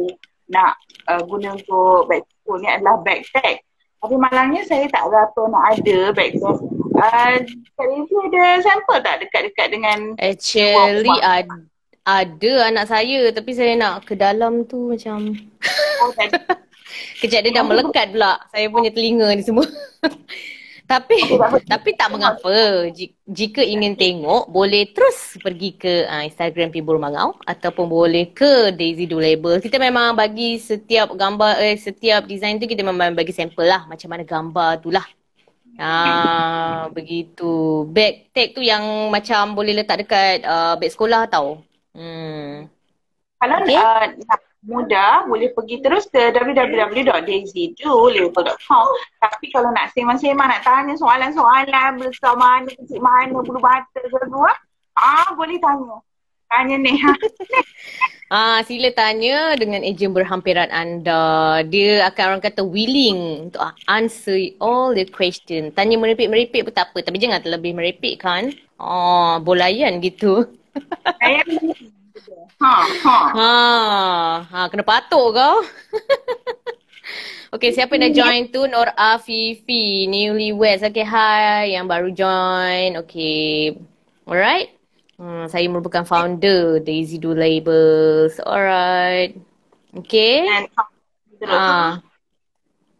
nak uh, guna untuk bag school ni adalah backpack. Tapi malangnya saya tak berapa nak ada backpack. Uh, Kak Lizzie ada sampel tak dekat-dekat dengan Actually Wah, ada ada anak saya tapi saya nak ke dalam tu macam oh, kejap dia dah melekat pula saya punya telinga ni semua. tapi tapi tak mengapa Ji- jika ingin tengok boleh terus pergi ke uh, Instagram Pibur Mangau ataupun boleh ke Daisy Do Label. Kita memang bagi setiap gambar eh setiap design tu kita memang bagi sampel lah macam mana gambar tu lah. Ah begitu. Bag tag tu yang macam boleh letak dekat uh, beg sekolah tau. Hmm. Kalau Okay. uh, nak mudah boleh pergi terus ke www.daisydolabel.com Tapi kalau nak sembang-sembang, nak tanya soalan-soalan besar mana, kecil mana, bulu bata ke dua Ah, boleh tanya. Tanya ni. Ha. Ah, sila tanya dengan ejen berhampiran anda. Dia akan orang kata willing untuk answer all the question. Tanya merepek-merepek pun tak apa. Tapi jangan terlebih merepek kan. Oh, bolayan gitu. Saya Ha, ha. Ha, ha kena patuk kau. Okay, siapa yang dah join tu? Nur Afifi, newlyweds. Okay, hi. Yang baru join. Okay. Alright. Hmm, saya merupakan founder Daisy Do Labels. Alright. Okay. Terus. Ah.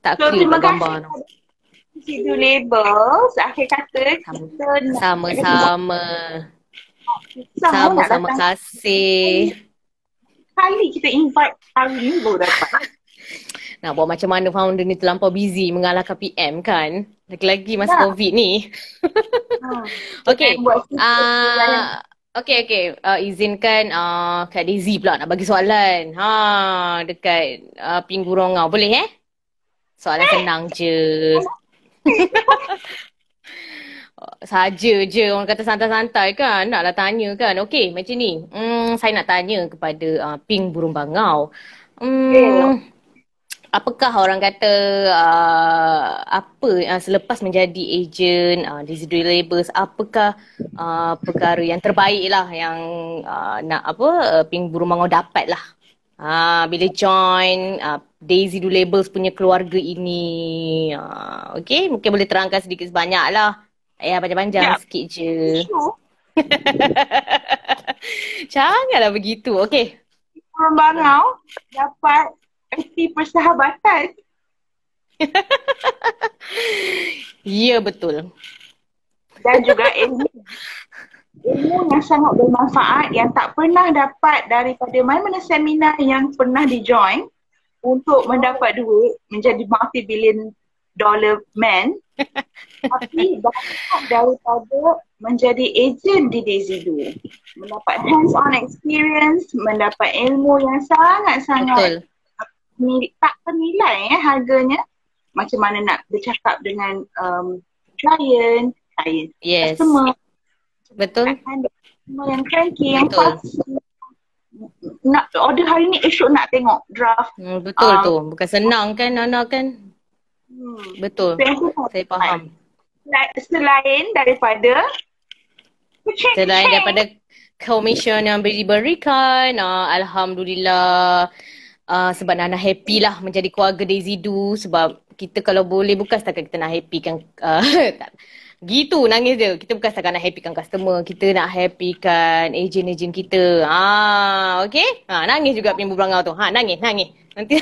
Tak So, clear gambar tu. Sidu labels. Akhir kata kita Sama-sama. Susah Sama-sama datang kasih. Kali kita invite hari ni baru dapat. Nak buat macam mana founder ni terlampau busy mengalahkan PM kan? Lagi-lagi masa Ya. COVID ni. Ha. Okay. Ah, okay, okay. Uh, izinkan uh, Kak Daisy pula nak bagi soalan. Ha, dekat uh, Pingu Rongau. Boleh eh? Soalan senang je. Saja je orang kata santai-santai kan. Naklah tanya kan. Okay, macam ni. Hmm, saya nak tanya kepada uh, Ping Burung Bangau. Hmm, apakah orang kata uh, apa uh, selepas menjadi ejen uh, Digital Labels apakah uh, perkara yang terbaik lah yang uh, nak apa uh, Ping Burung Bangau dapat lah uh, bila join uh, Daisy Do Labels punya keluarga ini uh, okay mungkin boleh terangkan sedikit sebanyak lah ya panjang-panjang Ya. sikit je Sure. janganlah begitu okay Orang Bangau dapat FT persahabatan. ya betul dan juga ilmu ilmu yang sangat bermanfaat yang tak pernah dapat daripada mana-mana seminar yang pernah di-join untuk mendapat duit menjadi multi-billion dollar man tapi dapat daripada menjadi ejen di Do mendapat hands-on experience mendapat ilmu yang betul sangat-sangat tak ternilai eh harganya. Macam mana nak bercakap dengan um, client, client, Yes. customer. Betul. Customer yang cranky, yang Betul. fussy. Nak order hari ni esok nak tengok draft. Hmm, betul Ah. tu. Bukan senang kan Nana kan? Hmm. Betul. Yang tu Saya faham. Selain, daripada Selain daripada komisen yang diberikan, uh, Alhamdulillah uh, sebab Nana happy lah menjadi keluarga Daisy Du sebab kita kalau boleh bukan setakat kita nak happykan uh, tak, gitu nangis dia. Kita bukan setakat nak happykan customer, kita nak happykan ejen-ejen kita. Ah, okay? Ha, nangis juga pimbu belangau tu. Ha, nangis, nangis. Nanti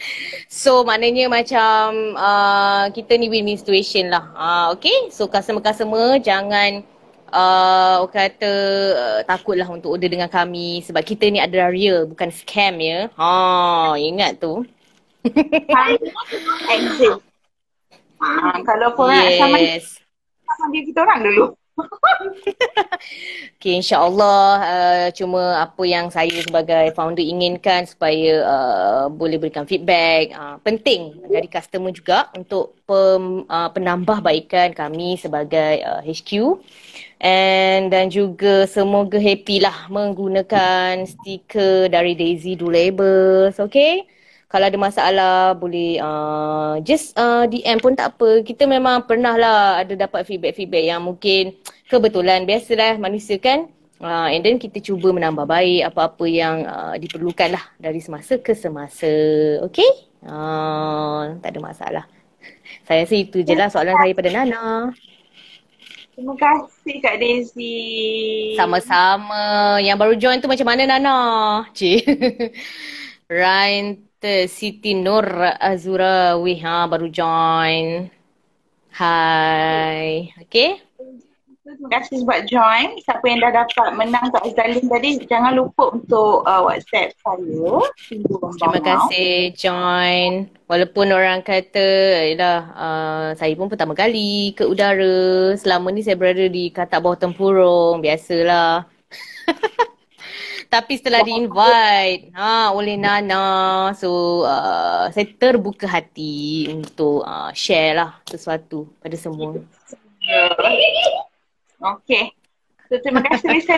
So maknanya macam uh, kita ni win-win situation lah. Uh, okay? So customer-customer jangan uh, orang kata uh, takutlah untuk order dengan kami sebab kita ni adalah real bukan scam ya. Ha, ingat tu. exit. Ha, kalau korang nak sama Yes. sama dia kita orang dulu. Okay, insyaAllah uh, cuma apa yang saya sebagai founder inginkan supaya uh, boleh berikan feedback. Uh, penting dari customer juga untuk pem, uh, penambahbaikan kami sebagai uh, HQ. And dan juga semoga happy lah menggunakan stiker dari Daisy Do Labels. Okay? Kalau ada masalah boleh uh, just uh, DM pun tak apa. Kita memang pernah lah ada dapat feedback-feedback yang mungkin kebetulan biasalah manusia kan. Uh, and then kita cuba menambah baik apa-apa yang uh, diperlukan lah dari semasa ke semasa. Okay? Uh, tak ada masalah. Saya rasa itu je lah soalan saya pada Nana. Terima kasih Kak Daisy. Sama-sama. Yang baru join tu macam mana Nana? Cik. Ryan Siti Nur Azura Wih ha, baru join. Hai. Okay? Terima kasih sebab join. Siapa yang dah dapat menang Kak Azalin tadi, jangan lupa untuk uh, WhatsApp saya. Terima kasih join. Walaupun orang kata, yalah, uh, saya pun pertama kali ke udara. Selama ni saya berada di katak bawah tempurung. Biasalah. Tapi setelah di-invite ha, oleh Nana, so uh, saya terbuka hati untuk uh, share lah sesuatu pada semua. Okay. So, terima kasih Lisa.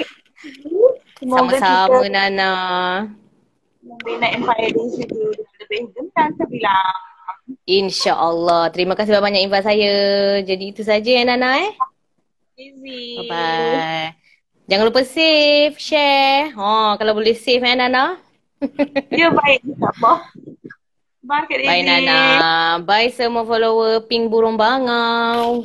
Sama-sama Nana. membina Empire Daisy tu lebih gentang terbilang. InsyaAllah. Terima kasih banyak invite saya. Jadi itu saja ya Nana eh. Easy. Bye-bye. Jangan lupa save, share. Oh, kalau boleh save eh Nana. Dia baik insyaAllah. Bye Kak. Bye Nana. Bye semua follower Pink Burung Bangau.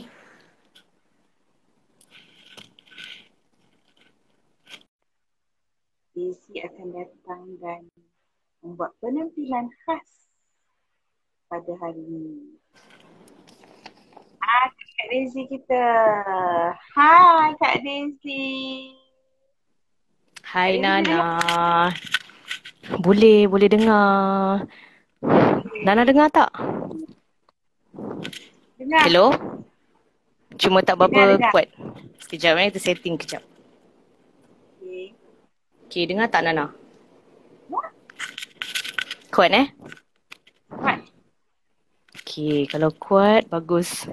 Daisy akan datang dan membuat penampilan khas pada hari ini. Ah, Kak Daisy kita. Hai Kak Daisy. Hai Nana. Boleh, boleh dengar. Nana dengar tak? Dengar. Hello? Cuma tak Dengar, berapa dengar. kuat. Sekejap eh, kita setting kejap. Okay. Okay, dengar tak Nana? Kuat eh? Kuat. Okay, kalau kuat, bagus.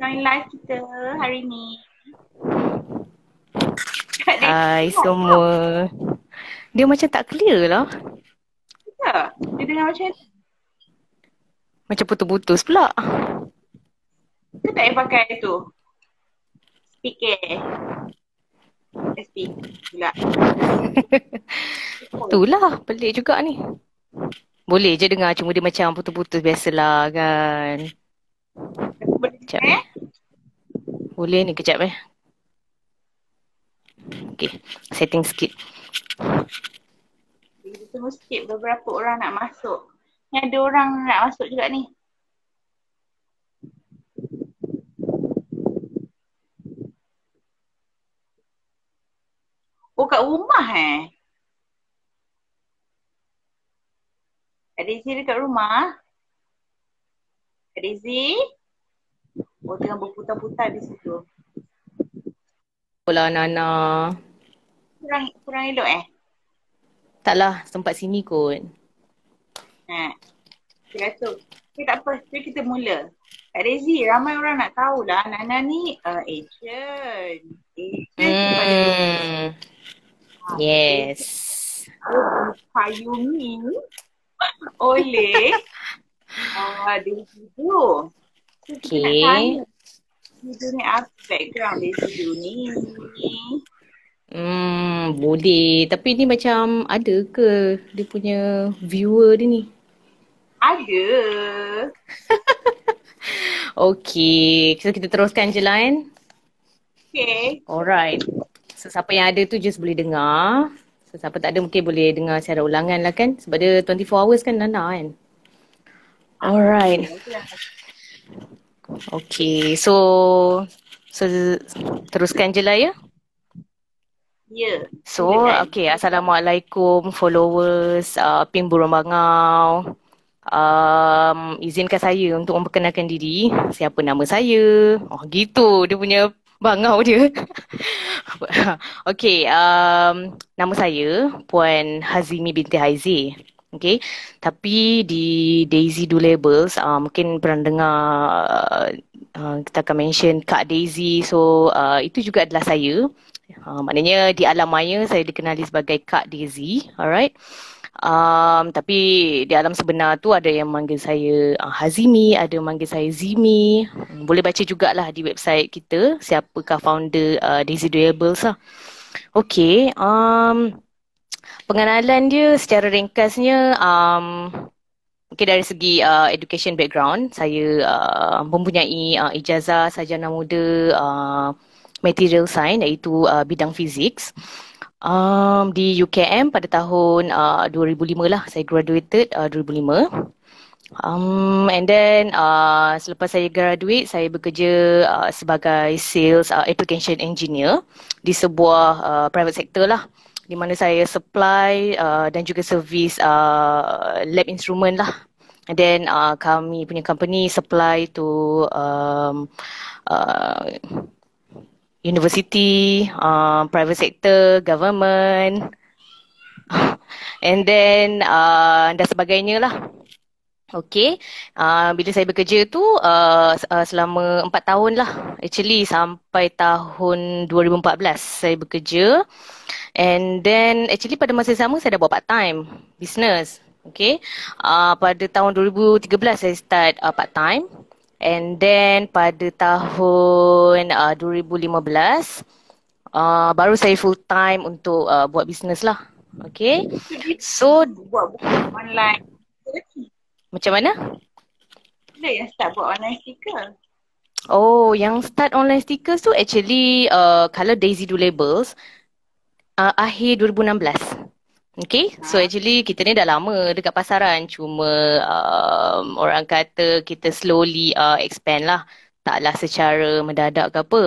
Join live kita hari ni. Hai semua. Dia macam tak clear lah. Ya, dia dengar macam. Macam putus-putus pula. Kita tak payah pakai tu. Speaker. SP pula. Itulah, pelik juga ni. Boleh je dengar, cuma dia macam putus-putus biasalah kan. Dengar, eh. Boleh ni kejap eh. Okay, setting sikit. Kita tunggu sikit beberapa orang nak masuk. Ni ada orang nak masuk juga ni. Oh kat rumah eh? Kak Daisy dekat rumah? Kak Daisy? Oh tengah berputar-putar di situ. Pula Nana. Kurang kurang elok eh? Taklah sempat sini kot. Ha. Tu. Okay, tak apa. Jadi kita mula. Kak Rezi, ramai orang nak tahu lah Nana ni uh, agent. Agent Hmm. Yes. Payungi oleh uh, Desi Du. So, Okay. Du ni apa background Desi Du ni? Hmm, boleh. Tapi ni macam ada ke dia punya viewer dia ni? Ada. Okay. So kita teruskan je lah kan? Okay. Alright. So siapa yang ada tu just boleh dengar. So siapa tak ada mungkin boleh dengar secara ulangan lah kan? Sebab dia 24 hours kan Nana kan? Alright. Okay. So so teruskan je lah ya. Ya. So, okay. Assalamualaikum followers uh, Pink Burung Bangau. Um, izinkan saya untuk memperkenalkan diri. Siapa nama saya? Oh, gitu. Dia punya bangau dia. okay. Um, nama saya Puan Hazimi binti Haizi. Okay. Tapi di Daisy Do Labels, uh, mungkin pernah dengar uh, uh, kita akan mention Kak Daisy. So, uh, itu juga adalah saya. Uh, maknanya di alam maya saya dikenali sebagai Kak Daisy, alright. Um, tapi di alam sebenar tu ada yang manggil saya uh, Hazimi, ada manggil saya Zimi. Hmm, Boleh baca jugalah di website kita siapakah founder uh, Daisy Doables lah. Okay, um, pengenalan dia secara ringkasnya um, Okay, dari segi uh, education background, saya uh, mempunyai uh, ijazah sarjana muda uh, material science iaitu uh, bidang physics. Um, di UKM pada tahun uh, 2005 lah saya graduated uh, 2005. Um, and then uh, selepas saya graduate saya bekerja uh, sebagai sales uh, application engineer di sebuah uh, private sector lah di mana saya supply uh, dan juga service uh, lab instrument lah. And then uh, kami punya company supply to um, uh, university, uh, private sector, government, and then uh, dan sebagainya lah. Okay, uh, bila saya bekerja tu uh, uh, selama empat tahun lah. Actually sampai tahun 2014 saya bekerja. And then actually pada masa sama saya dah buat part time business. Okay, uh, pada tahun 2013 saya start uh, part time. And then pada tahun uh, 2015 uh, baru saya full time untuk uh, buat business lah. Okay, so Buat buku online. macam mana? Bila yang start buat online sticker? Oh, yang start online stickers tu actually uh, kalau Daisy Do Labels uh, akhir 2016. Okay, so actually kita ni dah lama dekat pasaran cuma um, orang kata kita slowly uh, expand lah. Taklah secara mendadak ke apa.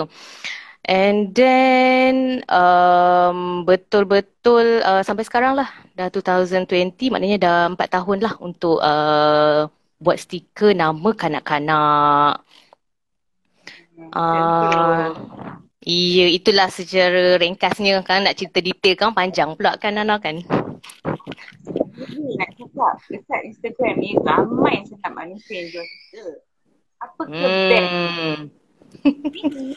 And then um, betul-betul uh, sampai sekarang lah dah 2020 maknanya dah 4 tahun lah untuk uh, buat stiker nama kanak-kanak. Ah, iya, itulah secara ringkasnya kan nak cerita detail kan panjang pula kan Nana kan. Nak cakap dekat Instagram ni ramai sangat manusia yang jual stiker. Apa ke best Hmm.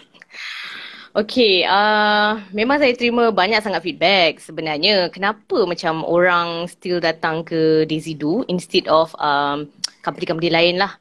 Okay, uh, memang saya terima banyak sangat feedback sebenarnya. Kenapa macam orang still datang ke Daisy Do instead of um, company-company lain lah.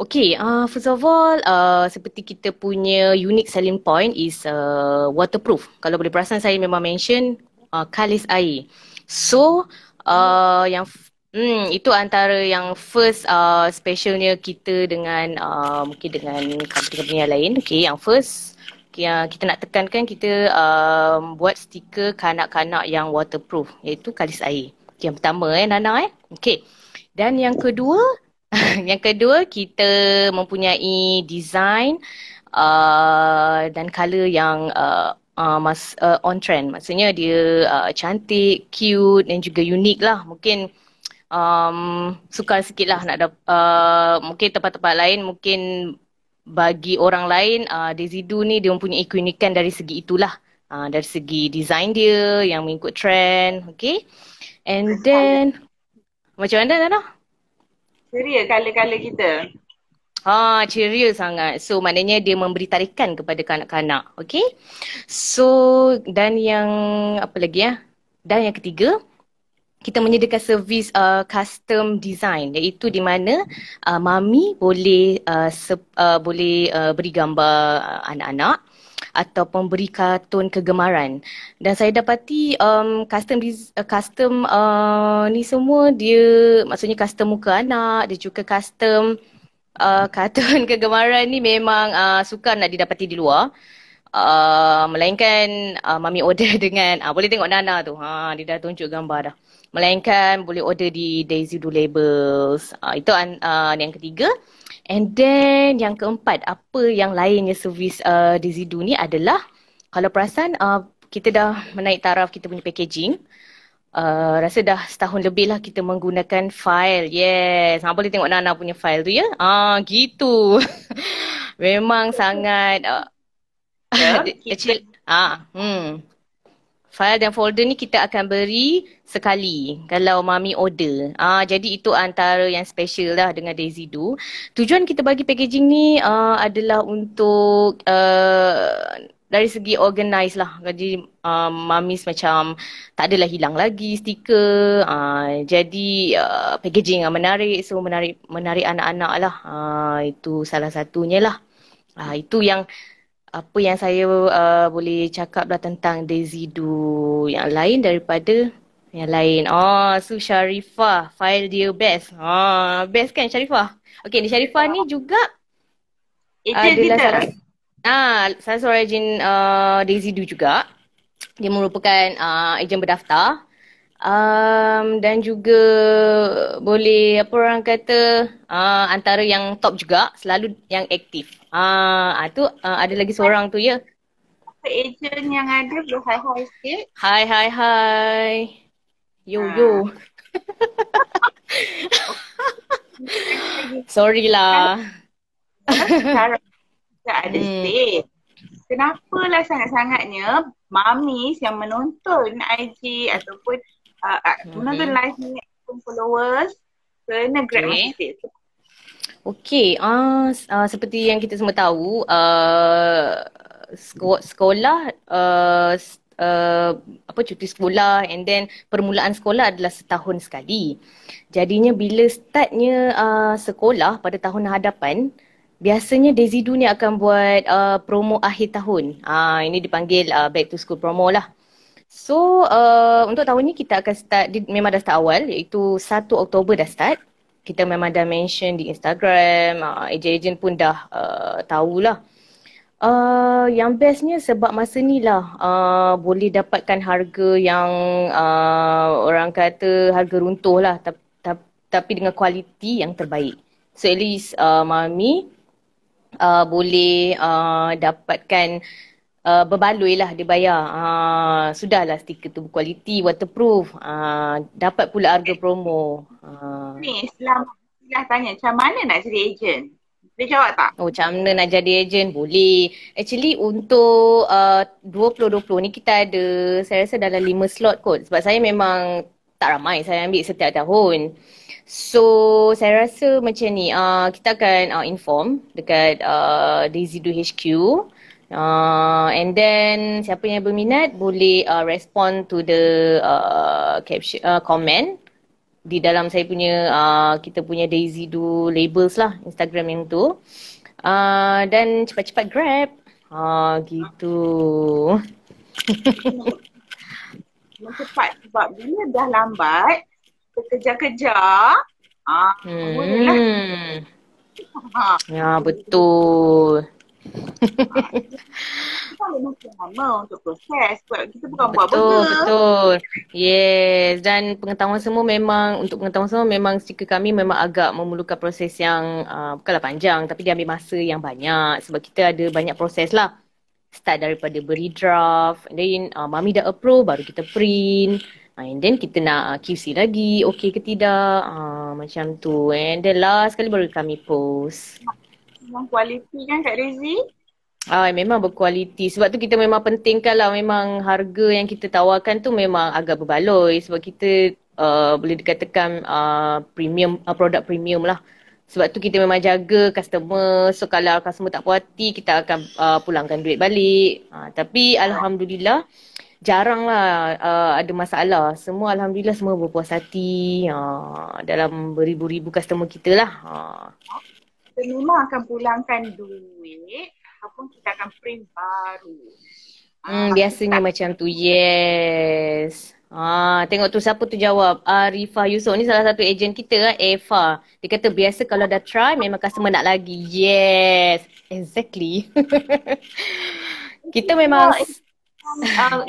Okay, uh, first of all, uh, seperti kita punya unique selling point is uh, waterproof. Kalau boleh perasan saya memang mention uh, kalis air. So, uh, yang Hmm, itu antara yang first uh, specialnya kita dengan uh, mungkin dengan company-company yang lain. Okay, yang first yang kita nak tekankan kita um, buat stiker kanak-kanak yang waterproof iaitu kalis air. Okay, yang pertama eh Nana eh. Okay. Dan yang kedua, yang kedua kita mempunyai design uh, dan color yang uh, uh, mas, uh, on trend. Maksudnya dia uh, cantik, cute dan juga unik lah. Mungkin um, sukar sikit lah nak dapat uh, mungkin tempat-tempat lain mungkin bagi orang lain uh, Do ni dia mempunyai keunikan dari segi itulah uh, dari segi design dia yang mengikut trend okay And then macam mana Nana? Ceria color-color kita. Ha, ceria sangat. So maknanya dia memberi tarikan kepada kanak-kanak. Okay. So dan yang apa lagi ya? Dan yang ketiga, kita menyediakan servis uh, custom design iaitu di mana uh, mami boleh uh, se- uh, boleh uh, beri gambar uh, anak-anak ataupun beri kartun kegemaran. Dan saya dapati um, custom uh, custom uh, ni semua dia maksudnya custom muka anak, dia juga custom uh, kartun kegemaran ni memang uh, sukar nak didapati di luar. Uh, melainkan uh, mami order dengan uh, boleh tengok Nana tu. Ha dia dah tunjuk gambar dah. Melainkan boleh order di Daisy Do Labels. Uh, itu uh, yang ketiga. And then yang keempat, apa yang lainnya servis uh, Do ni adalah kalau perasan uh, kita dah menaik taraf kita punya packaging. Uh, rasa dah setahun lebih lah kita menggunakan file. Yes. Ha, boleh tengok Nana punya file tu ya. Ah, gitu. Memang sangat uh, Ya, Actually, ah, hmm. File dan folder ni kita akan beri sekali kalau mami order. Ah, jadi itu antara yang special lah dengan Daisy Do. Tujuan kita bagi packaging ni uh, adalah untuk uh, dari segi organize lah. Jadi um, mami macam tak adalah hilang lagi stiker. Uh, jadi uh, packaging yang menarik. So menarik menarik anak-anak lah. Uh, itu salah satunya lah. Uh, itu yang apa yang saya uh, boleh cakap lah tentang Daisy Do yang lain daripada yang lain. Oh, Su Sharifah, file dia best. Oh, best kan Sharifah? Okay, ni Sharifah ni juga Ejen kita. salah, ah, salah seorang ejen uh, Daisy Do juga. Dia merupakan uh, ejen berdaftar. Um, dan juga boleh apa orang kata uh, antara yang top juga selalu yang aktif. Ah, uh, tu uh, ada lagi seorang tu ya. Ejen yang ada boleh hai hai sikit. Hai hai hai. Yo Ha. yo. Sorry lah. Tak ada Hmm. Kenapalah sangat-sangatnya mamis yang menonton IG ataupun uh, Mhm. menonton live ni followers kena grab Okay. Okey, ah uh, uh, seperti yang kita semua tahu, uh, seko- sekolah uh, uh, apa cuti sekolah and then permulaan sekolah adalah setahun sekali. Jadinya bila startnya uh, sekolah pada tahun hadapan, biasanya Do ni akan buat uh, promo akhir tahun. Ah uh, ini dipanggil uh, back to school promo lah. So uh, untuk tahun ni kita akan start memang dah start awal iaitu 1 Oktober dah start. Kita memang dah mention di Instagram, uh, ejen-ejen pun dah uh, tahulah. Uh, yang bestnya sebab masa ni lah uh, boleh dapatkan harga yang uh, orang kata harga runtuh lah tapi dengan kualiti yang terbaik. So at least uh, Mami uh, boleh uh, dapatkan uh, berbaloi lah dia bayar. Uh, sudahlah stiker tu berkualiti, waterproof. Uh, dapat pula harga promo. Uh, Ni selama Silah tanya macam mana nak jadi ejen? Boleh jawab tak? Oh, macam mana nak jadi ejen? Boleh. Actually untuk uh, 2020 ni kita ada, saya rasa dalam 5 slot kot. Sebab saya memang tak ramai, saya ambil setiap tahun. So, saya rasa macam ni, uh, kita akan uh, inform dekat uh, Daisy Do HQ. Uh, and then siapa yang berminat boleh uh, respond to the uh, caption, uh, comment di dalam saya punya uh, kita punya Daisy Do labels lah Instagram yang tu. Uh, dan cepat-cepat grab. Ah gitu. Memang cepat sebab bila dah lambat, kejar-kejar, ah, Hmm. Ha, Ya betul. Kita bukan buat Betul, burger. betul. Yes, dan pengetahuan semua memang untuk pengetahuan semua memang stiker kami memang agak memerlukan proses yang uh, bukanlah panjang tapi dia ambil masa yang banyak sebab kita ada banyak proses lah. Start daripada beri draft, and then uh, mami dah approve baru kita print. Uh, and then kita nak uh, QC lagi, okay ke tidak, uh, macam tu. And then last kali baru kami post. Memang kualiti kan Kak Rezi? Ah, memang berkualiti. Sebab tu kita memang pentingkan lah memang harga yang kita tawarkan tu memang agak berbaloi. Sebab kita uh, boleh dikatakan uh, premium uh, produk premium lah. Sebab tu kita memang jaga customer. So kalau customer tak puas hati, kita akan uh, pulangkan duit balik. Uh, tapi Alhamdulillah, jarang lah uh, ada masalah. Semua Alhamdulillah semua berpuas hati. Uh, dalam beribu-ribu customer kita lah. Uh. Kita memang akan pulangkan duit ataupun kita akan print baru. Hmm, biasanya tak... macam tu. Yes. Ah, tengok tu siapa tu jawab. Arifah Yusof ni salah satu ejen kita lah, Eva. Dia kata biasa kalau dah try memang customer nak lagi. Yes. Exactly. kita memang uh,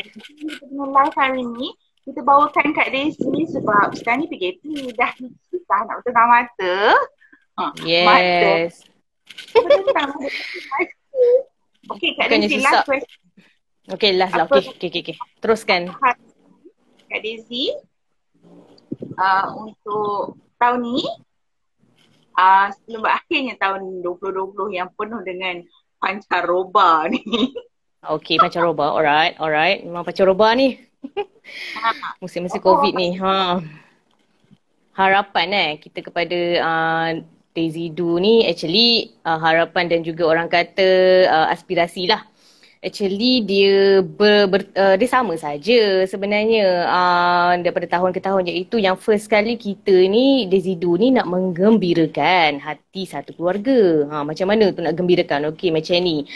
dengan live hari ni kita bawakan Kak Daisy sebab sekarang ni PKP dah susah nak betul mata. Uh, yes. Okay Kak Daisy last question. Okay last lah. Okay, okay, okay, okay. Teruskan. Kak Daisy uh, untuk tahun ni uh, sebelum berakhirnya tahun 2020 yang penuh dengan pancaroba ni. Okay, pancaroba. Alright, alright. Memang pancaroba ni. Musim-musim COVID ni. Ha. Harapan eh kita kepada uh, Daisy Do ni actually uh, harapan dan juga orang kata uh, aspirasi lah actually dia ber, ber, uh, dia sama saja sebenarnya uh, daripada tahun ke tahun iaitu yang first kali kita ni Desidu ni nak menggembirakan hati satu keluarga. Ha macam mana tu nak gembirakan? Okey macam ni.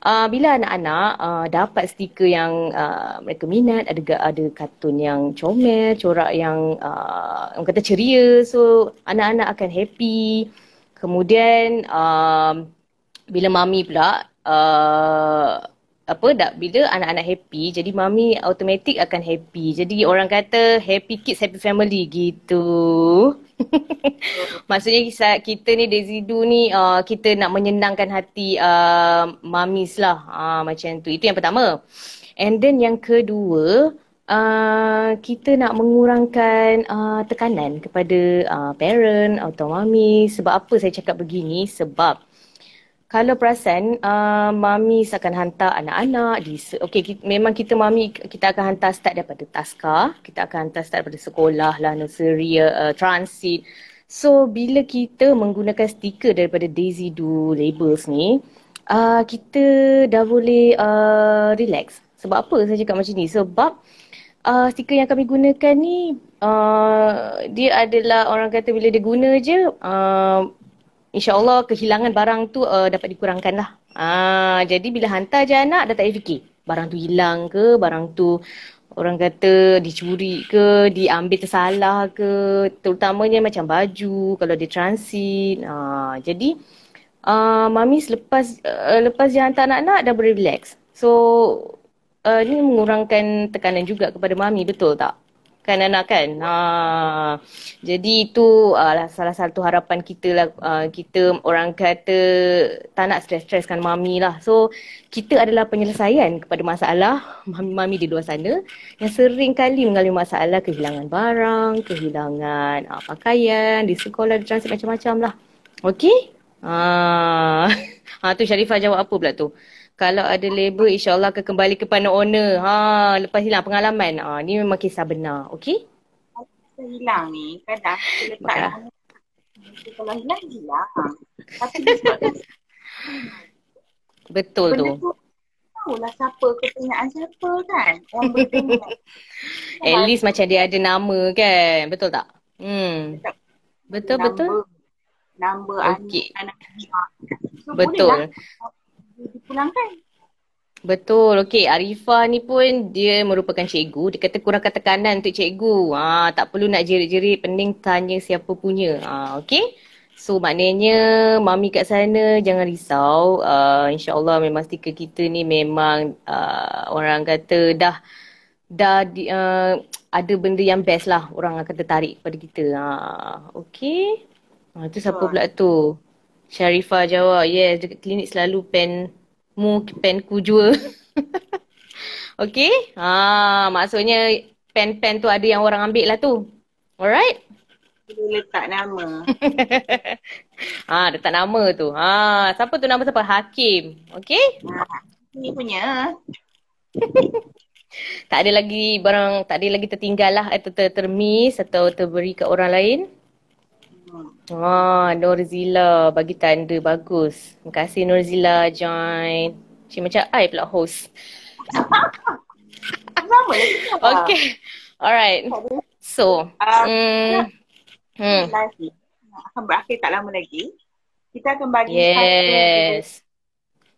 Uh, bila anak-anak uh, dapat stiker yang uh, mereka minat, ada ada kartun yang comel, corak yang uh, orang kata ceria, so anak-anak akan happy. Kemudian uh, bila mami pula uh, apa dak bila anak-anak happy jadi mami automatik akan happy. Jadi orang kata happy kids happy family gitu. Maksudnya kita ni Dezidu ni uh, kita nak menyenangkan hati uh, mamis lah. Uh, macam tu. Itu yang pertama. And then yang kedua Uh, kita nak mengurangkan uh, tekanan kepada uh, parent atau mami. Sebab apa saya cakap begini? Sebab kalau perasan uh, mami akan hantar anak-anak di okey kita, memang kita mami kita akan hantar start daripada taska kita akan hantar start daripada sekolah lah nursery uh, transit. So bila kita menggunakan stiker daripada Daisy Do labels ni uh, kita dah boleh uh, relax. Sebab apa saya cakap macam ni? Sebab uh, stiker yang kami gunakan ni uh, dia adalah orang kata bila dia guna je uh, InsyaAllah kehilangan barang tu uh, dapat dikurangkan lah. Uh, jadi bila hantar je anak dah tak payah fikir. Barang tu hilang ke, barang tu orang kata dicuri ke, diambil tersalah ke. Terutamanya macam baju kalau dia transit. Uh, jadi uh, mami selepas uh, lepas dia hantar anak-anak dah boleh relax. So uh, ini mengurangkan tekanan juga kepada mami betul tak? Kan anak kan. Ha. Jadi itu uh, salah satu harapan kita lah. Uh, kita orang kata tak nak stres-streskan mami lah. So kita adalah penyelesaian kepada masalah mami-mami di luar sana yang sering kali mengalami masalah kehilangan barang, kehilangan uh, pakaian di sekolah, di transit macam-macam lah. Okay? Ha. ha tu Sharifah jawab apa pula tu? Kalau ada label insyaAllah akan kembali kepada owner. Ha, lepas hilang pengalaman. Ha, ni memang kisah benar. Okey? Hilang ni, kadang kita letak. Kalau hilang, hilang. Tapi disebabkan Betul tu. Tahulah siapa kepunyaan siapa kan. Orang bertemu. At least macam dia ada nama kan. Betul tak? Hmm. Betul, betul. Number okay. anak, anak. So, betul. Lah dipulangkan. Betul. Okey, Arifah ni pun dia merupakan cikgu. Dia kata kurangkan tekanan untuk cikgu. Ha, tak perlu nak jerit-jerit, pening tanya siapa punya. Ha, okey. So maknanya mami kat sana jangan risau. Uh, InsyaAllah memang stiker kita ni memang uh, orang kata dah dah di, uh, ada benda yang best lah. Orang akan tertarik kepada kita. Ha, okey. Ha, tu siapa pula tu? Sharifah jawab, yes, dekat klinik selalu pen mu pen ku jua. okay? Ha, maksudnya pen-pen tu ada yang orang ambil lah tu. Alright? Letak nama. ha, letak nama tu. Ha, siapa tu nama siapa? Hakim. Okay? Ha, ni punya. Tak ada lagi barang, tak ada lagi tertinggal lah atau ter termis atau terberi ke orang lain. Hmm. Ah, Norzila bagi tanda bagus. Terima kasih Norzila join. Cik macam I pula host. Sama Okay. Alright. So, um, hmm. hmm. Akan berakhir tak lama lagi. Kita akan bagi yes.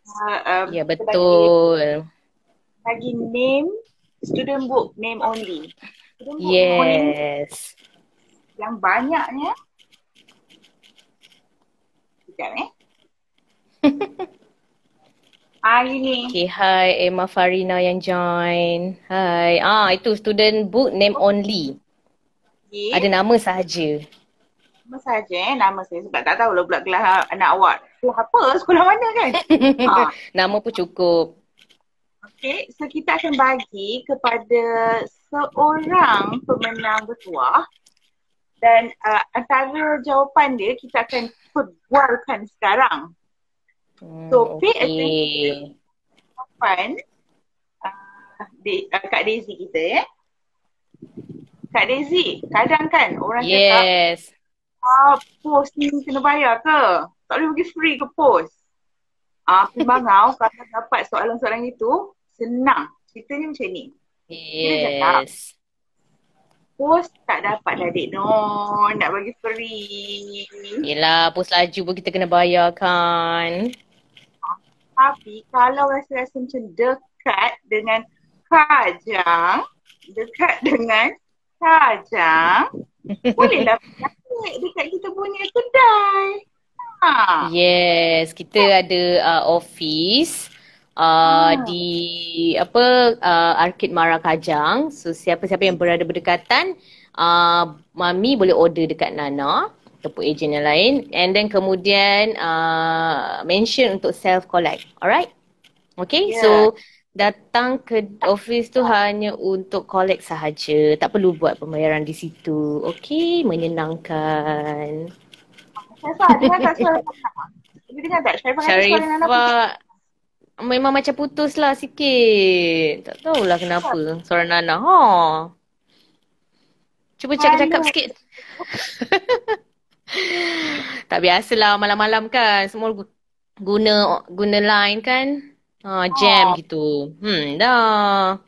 uh, um, Ya betul. Bagi, bagi name student book name only. Student book yes. Only. Yang banyaknya. Sekejap eh. Ah ini. Okay, hi Emma Farina yang join. Hi. Ah itu student book name only. Okay. Ada nama sahaja. Nama sahaja eh nama saya sebab tak tahu lah pula kelas anak awak. Kelas apa? Sekolah mana kan? ha. Nama pun cukup. Okay, so kita akan bagi kepada seorang pemenang bertuah dan uh, antara jawapan dia kita akan perbualkan sekarang. So pay okay. attention uh, de, uh, Kak Daisy kita ya Kak Daisy Kadang kan orang yes. cakap ah, Post ni kena bayar ke Tak boleh pergi free ke post Ah, uh, Bangau kalau dapat soalan-soalan itu Senang Ceritanya macam ni Yes Post tak dapat lah dek non Nak bagi free. Yelah post laju pun kita kena bayar kan tapi kalau rasa-rasa macam dekat dengan Kajang, dekat dengan Kajang, bolehlah pergi dekat kita punya kedai. Ha. Yes, kita ada uh, office uh, ha. di apa uh, Arkid Mara Kajang. So siapa-siapa yang berada berdekatan, uh, mami boleh order dekat Nana ataupun ejen yang lain and then kemudian uh, mention untuk self collect alright okay yeah. so datang ke office tu hanya untuk collect sahaja tak perlu buat pembayaran di situ okay menyenangkan Sharifah memang macam putus lah sikit tak tahulah kenapa suara Nana ha. Cuba cakap-cakap sikit. tak biasalah malam-malam kan semua guna guna line kan. Ha, jam oh. gitu. Hmm, dah.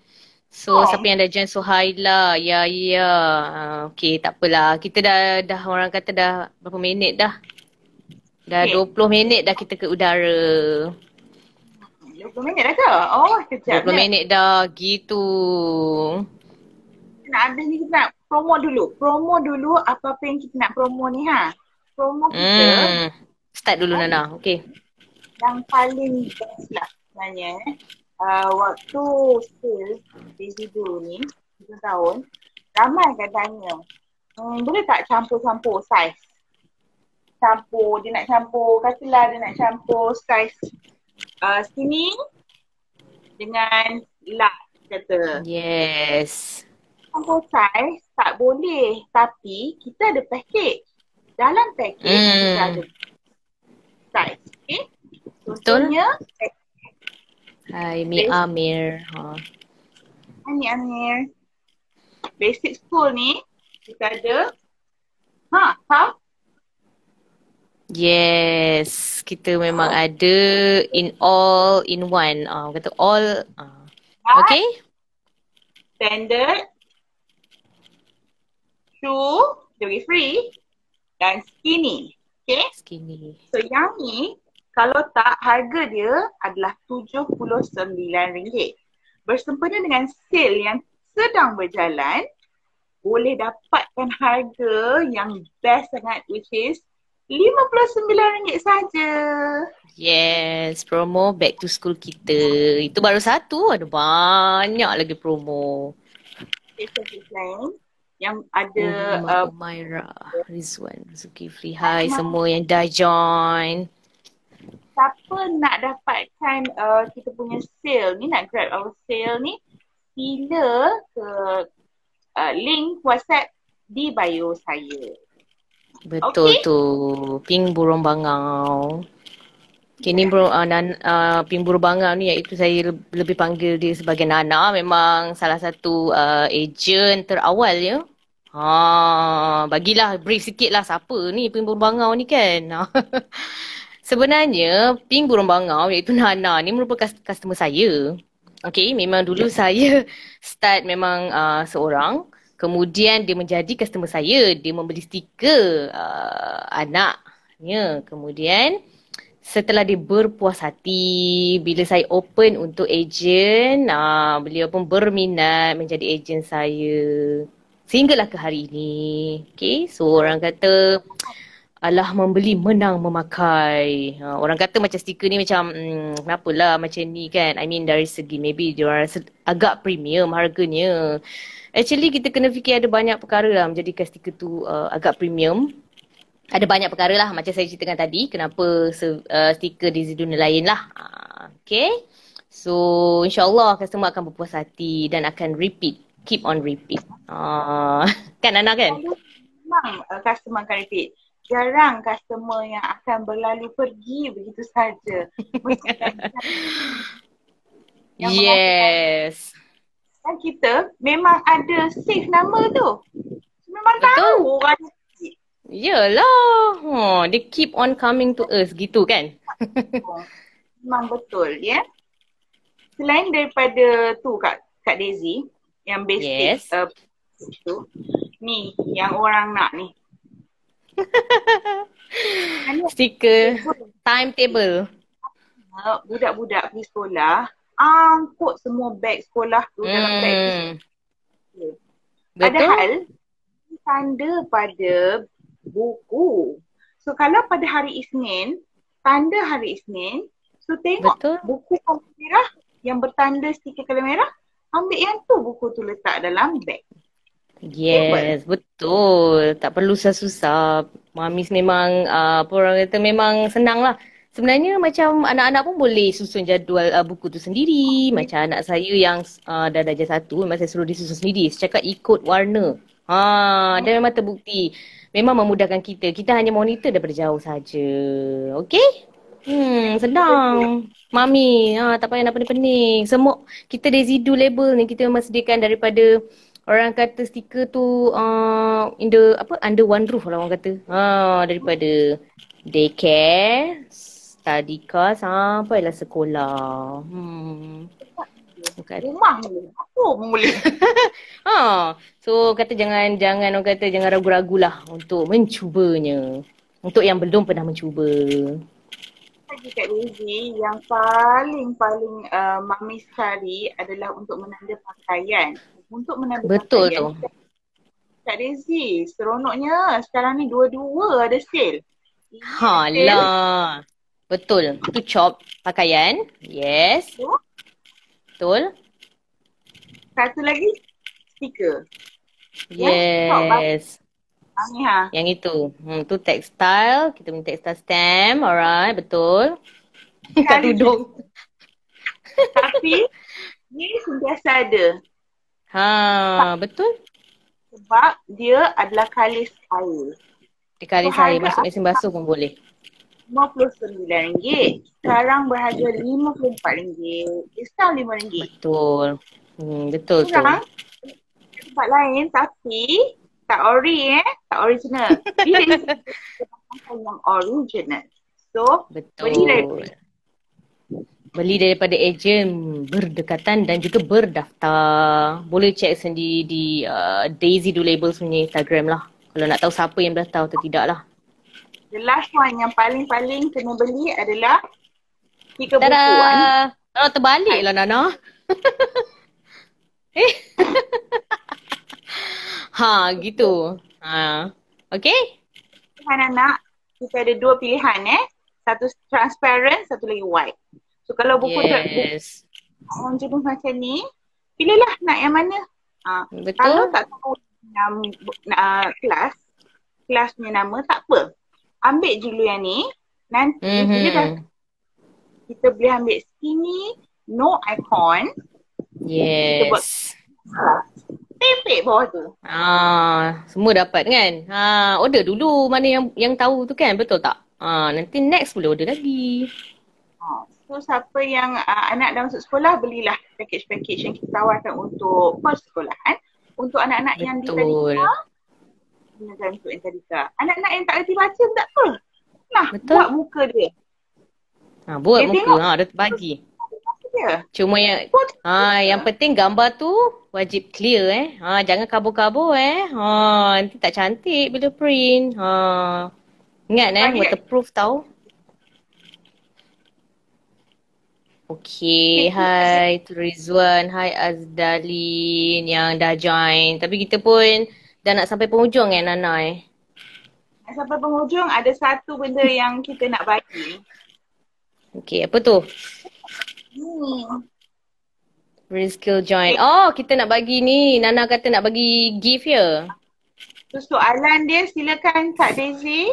So, oh. siapa yang dah jam Suhaila? Ya, ya. Uh, okay, tak apalah. Kita dah, dah orang kata dah berapa minit dah? Dah okay. 20 minit dah kita ke udara. 20 minit dah ke? Oh, kejap. 20 minit dah, gitu. Nak habis ni kita nak promo dulu. Promo dulu apa-apa yang kita nak promo ni ha. Promo kita. Hmm. Start dulu Nana. Okay. Yang paling best lah sebenarnya. Uh, waktu sale di Zidu ni, tujuh tahun, ramai kan tanya, hmm, boleh tak campur-campur saiz? Campur, dia nak campur, katalah dia nak campur saiz uh, skinny dengan large kata. Yes campur saiz tak boleh tapi kita ada package. Dalam package hmm. kita ada saiz. Okay. Contohnya Hai Mi Amir. Ha. Hai Mi Amir. Basic school ni kita ada Ha, ha? Yes, kita memang oh. ada in all in one. Ah, uh, kata all. Uh. Okay. Standard dia bagi free dan skinny. Okay? Skinny. So yang ni, kalau tak harga dia adalah RM79. Bersempena dengan sale yang sedang berjalan, boleh dapatkan harga yang best sangat which is RM59 saja. Yes, promo back to school kita. Itu baru satu, ada banyak lagi promo. Yang ada uh, Umaira, Rizwan, Zulkifli. Hai semua yang dah join. Siapa nak dapatkan uh, kita punya sale ni, nak grab our sale ni, sila ke uh, link WhatsApp di bio saya. Betul okay. tu. Ping burung bangau. Kini bro, uh, nan, uh, Pimburu Bangau ni iaitu saya lebih panggil dia sebagai Nana memang salah satu uh, ejen terawal ya. Ha, bagilah brief sikit lah siapa ni Pimburu Bangau ni kan. Sebenarnya Ping Burung Bangau iaitu Nana ni merupakan customer saya. Okay, memang dulu saya start memang uh, seorang. Kemudian dia menjadi customer saya. Dia membeli stiker uh, anaknya. Kemudian setelah dia berpuas hati bila saya open untuk ejen, uh, beliau pun berminat menjadi ejen saya. Sehinggalah ke hari ini. Okay, so orang kata alah membeli menang memakai. Uh, orang kata macam stiker ni macam hmm, kenapalah macam ni kan. I mean dari segi maybe dia orang agak premium harganya. Actually kita kena fikir ada banyak perkara lah menjadikan stiker tu uh, agak premium ada banyak perkara lah macam saya ceritakan tadi kenapa uh, stiker di dunia lain lah. Uh, okay. So insyaAllah customer akan berpuas hati dan akan repeat. Keep on repeat. Uh, kan Nana kan? Memang customer akan repeat. Jarang customer yang akan berlalu pergi begitu saja. yes. Dan kita memang ada save nama tu. Memang Betul. tahu orang Yelah. Oh, dia keep on coming to us gitu kan? Memang betul ya. Selain daripada tu Kak, Kak Daisy yang basic yes. uh, tu. Ni yang orang nak ni. Stiker timetable. Budak-budak pergi sekolah angkut semua beg sekolah tu hmm. dalam beg. Betul. Padahal tanda pada buku. So kalau pada hari Isnin, tanda hari Isnin, so tengok Betul. buku kalam merah yang bertanda stiker kalam merah, ambil yang tu buku tu letak dalam beg. Yes, betul. Tak perlu susah-susah. Mamis memang uh, apa orang kata memang senang lah. Sebenarnya macam anak-anak pun boleh susun jadual uh, buku tu sendiri. Macam anak saya yang uh, dah darjah satu, memang saya suruh dia susun sendiri. Secakap ikut warna. Ha, dan memang terbukti memang memudahkan kita. Kita hanya monitor daripada jauh saja. Okey? Hmm, senang. Mami, ha, tak payah nak pening-pening. Semua kita Desidu label ni kita memang sediakan daripada orang kata stiker tu uh, in the apa under one roof lah orang kata. Ha, daripada daycare, study car sampai lah sekolah. Hmm. Bukan. Rumah. Apa pun boleh. ha. So kata jangan jangan orang kata jangan ragu-ragulah untuk mencubanya. Untuk yang belum pernah mencuba. Lagi Kak Lizzie, yang paling-paling uh, mami sekali adalah untuk menanda pakaian. Untuk menanda Betul tu. Kak Lizzie, seronoknya sekarang ni dua-dua ada sale. Ha lah. Betul. Tu chop pakaian. Yes. Betul. Betul. Satu lagi stiker. Yes. Ya, ha. Yang itu. Hmm, tu textile. Kita punya textile stamp. Alright, betul. Kat tudung. Tapi, ni sentiasa ada. Ha, betul. Sebab dia adalah kalis air. Dia kalis so, air. Masuk mesin basuh pun boleh. RM59. Sekarang berharga RM54. Diskaun RM5. Betul. Hmm, betul tu. Tempat lain tapi tak ori eh. Tak original. Dia yang original. So, betul. beli daripada Beli daripada ejen berdekatan dan juga berdaftar. Boleh cek sendiri di uh, Daisy Do Labels punya Instagram lah. Kalau nak tahu siapa yang daftar atau tidak lah. The last one yang paling-paling kena beli adalah tiga buku. Tada! Oh, terbalik lah Nana. eh. ha, gitu. Ha. Okay? Anak-anak, kita ada dua pilihan eh. Satu transparent, satu lagi white. So kalau buku yes. orang jenis macam ni, pilihlah nak yang mana. Ha. Betul. Kalau tak tahu nama uh, kelas, kelas punya nama, tak apa ambil dulu yang ni nanti mm-hmm. bila dah kita boleh ambil skinny no icon yes kita buat tempek bawah tu ah semua dapat kan ah order dulu mana yang yang tahu tu kan betul tak ah nanti next boleh order lagi Ha, so siapa yang uh, anak dah masuk sekolah belilah package-package yang kita tawarkan untuk persekolahan untuk anak-anak yang di tadika gunakan untuk yang tadika. Anak-anak yang tak reti baca pun tak apa. Nah, Betul. buat muka dia. Ha, buat Dia muka. tengok. Ha, dia bagi. Dia. Cuma yang ha, yang penting gambar tu wajib clear eh. Ha, jangan kabur-kabur eh. Ha, nanti tak cantik bila print. Ha. Ingat eh, waterproof tau. Okay, hai tu Rizwan, hai Azdalin yang dah join. Tapi kita pun dah nak sampai penghujung eh Nana eh. Sampai penghujung ada satu benda yang kita nak bagi. Okay, apa tu? Hmm. Reskill join. Oh, kita nak bagi ni. Nana kata nak bagi gift ya. So soalan dia silakan Kak Daisy.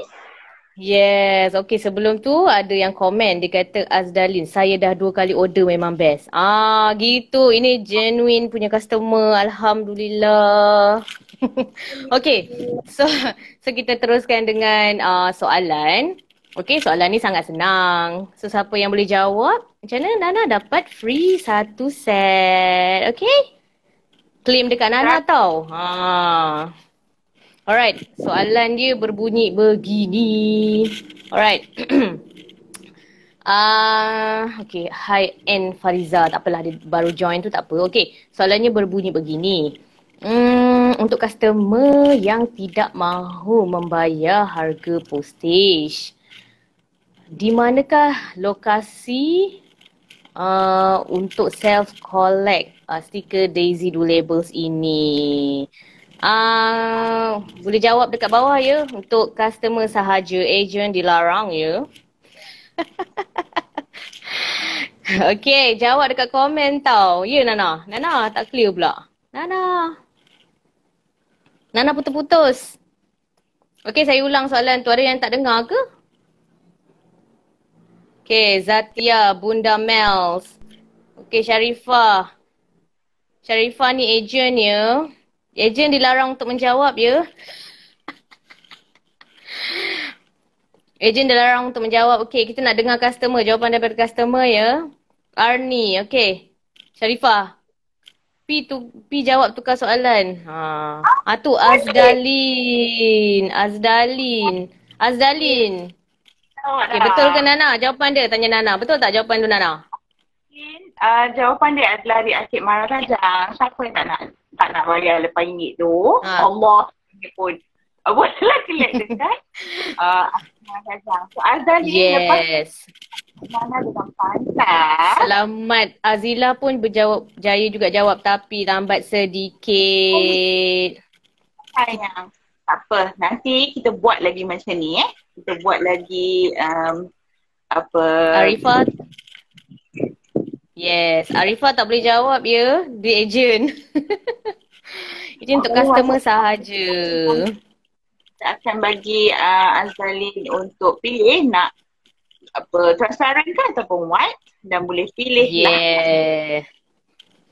Yes. Okay, sebelum tu ada yang komen. Dia kata Azdalin, saya dah dua kali order memang best. Ah, gitu. Ini genuine punya customer. Alhamdulillah. okay. So, so kita teruskan dengan uh, soalan. Okay, soalan ni sangat senang. So, siapa yang boleh jawab? Macam mana Nana dapat free satu set? Okay? Claim dekat Nana tau. Ha. Alright, soalan dia berbunyi begini. Alright. Ah, uh, okay. Hi N Fariza. Tak apalah dia baru join tu tak apa. Okay, soalannya berbunyi begini. Hmm, untuk customer yang tidak mahu membayar harga postage. Di manakah lokasi uh, untuk self collect uh, stiker Daisy Do Labels ini? Ah, uh, boleh jawab dekat bawah ya untuk customer sahaja, agent dilarang ya. okay, jawab dekat komen tau. Ya Nana. Nana tak clear pula. Nana. Nana putus-putus. Okay, saya ulang soalan tu. Ada yang tak dengar ke? Okay, Zatia, Bunda Mels. Okay, Sharifah. Sharifah ni agent ya. Agent dilarang untuk menjawab ya. Agent dilarang untuk menjawab. Okay, kita nak dengar customer. Jawapan daripada customer ya. Arni, okay. Sharifah. Pi tu pi jawab tukar soalan. Ha. Ah tu Azdalin. Azdalin. Azdalin. Okay, betul ke Nana? Jawapan dia tanya Nana. Betul tak jawapan tu Nana? Uh, jawapan dia adalah di akhir marah kajang. Siapa yang tak nak tak nak bayar lepas ringgit tu? Ha. Allah dia pun uh, bolehlah kelak dekat uh, kajang. So lepas Yes. mana dengan pantas. Selamat. Azila pun berjawab jaya juga jawab tapi lambat sedikit. Sayang. Tak apa. Nanti kita buat lagi macam ni eh. Kita buat lagi um, apa Arifah Yes, Arifah tak boleh jawab ya. Dia agent. Ini untuk Oh, customer sahaja. kita akan bagi uh, Azalin untuk pilih nak apa transparent kan ataupun white dan boleh pilih lah Yeah.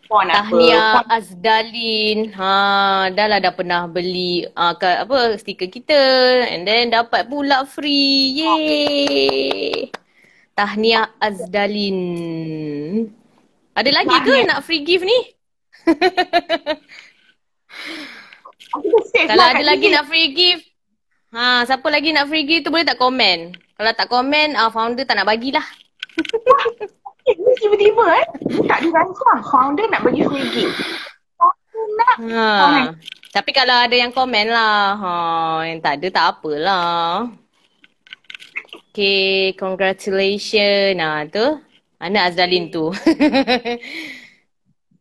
font apa. Tahniah Font Azdalin. Ha, dah lah dah pernah beli uh, ka, apa stiker kita and then dapat pula free. Yeay. Tahniah Azdalin. Ada lagi ke nak free gift ni? Kalau lah ada lagi nak free gift. Ha, siapa lagi nak free gift tu boleh tak komen? Kalau tak komen, uh, founder tak nak bagilah. Eh, ni tiba-tiba eh. Tak dirancang. Founder nak bagi free gift. Nak. Ha. Tapi kalau ada yang komen lah. Ha, yang tak ada tak apalah. Okay, congratulations. Nah, tu. Mana Azalin tu?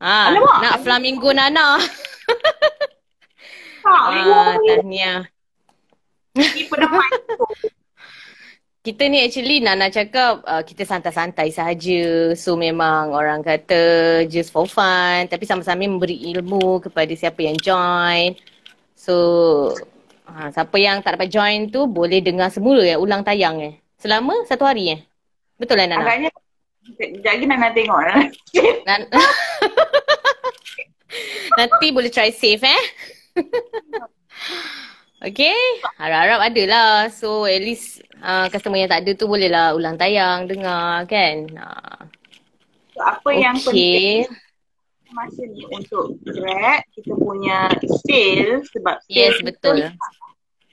ha, Alamak. nak flamingo Nana. Ah, tahniah. Kita ni actually Nana cakap uh, kita santai-santai sahaja. So memang orang kata just for fun. Tapi sama-sama memberi ilmu kepada siapa yang join. So uh, siapa yang tak dapat join tu boleh dengar semula ya ulang tayang eh. Selama satu hari eh. Betul lah Nana? Agaknya Sekejap lagi Nana tengok. Nan- Nanti boleh try save eh. Okay, harap-harap ada lah. So at least uh, customer yang tak ada tu bolehlah ulang tayang, dengar kan. Uh. So, apa okay. yang penting masa ni untuk Grab, kita punya sale sebab sale yes, betul.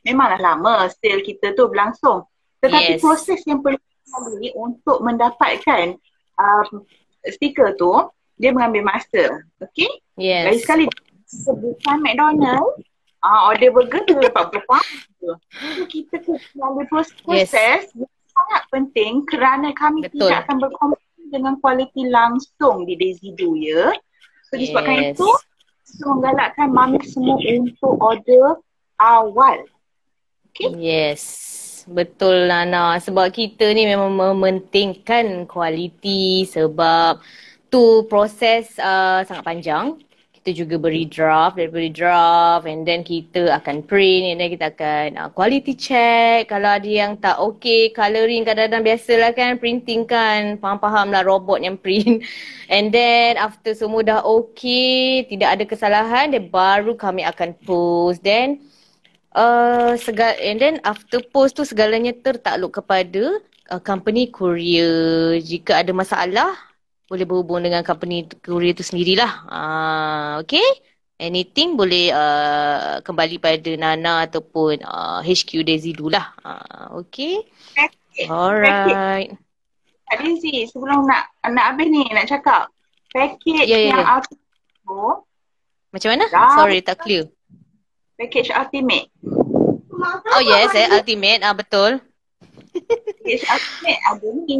memanglah lama sale kita tu berlangsung. Tetapi yes. proses yang perlu kali untuk mendapatkan um, stiker tu, dia mengambil masa. Okay? Yes. Lagi sekali, sebutan McDonald, Ah, order burger tu dapat berapa? So kita kena proses yes. sangat penting kerana kami Betul. tidak akan berkompetisi dengan kualiti langsung di Daisy Do ya. So yes. disebabkan itu, so menggalakkan mami semua untuk order awal. Okay? Yes. Betul Nana. Sebab kita ni memang mementingkan kualiti sebab tu proses uh, sangat panjang. Kita juga beri draft daripada draft and then kita akan print and then kita akan uh, quality check. Kalau ada yang tak okay colouring kadang-kadang biasalah kan printing kan. Faham-faham lah robot yang print. And then after semua dah okay tidak ada kesalahan then baru kami akan post. Then uh, segal and then after post tu segalanya tertakluk kepada uh, company courier jika ada masalah boleh berhubung dengan company courier tu sendirilah. Uh, okay. Anything boleh uh, kembali pada Nana ataupun uh, HQ Daisy dulu lah. Uh, okay. Alright. Kak Daisy, sebelum nak nak habis ni nak cakap. Package yeah, yeah, yang yeah. ultimate. Macam mana? Dah. Sorry, tak clear. Package ultimate. Oh yes, eh, ultimate. Ah betul. Package ultimate ada ni.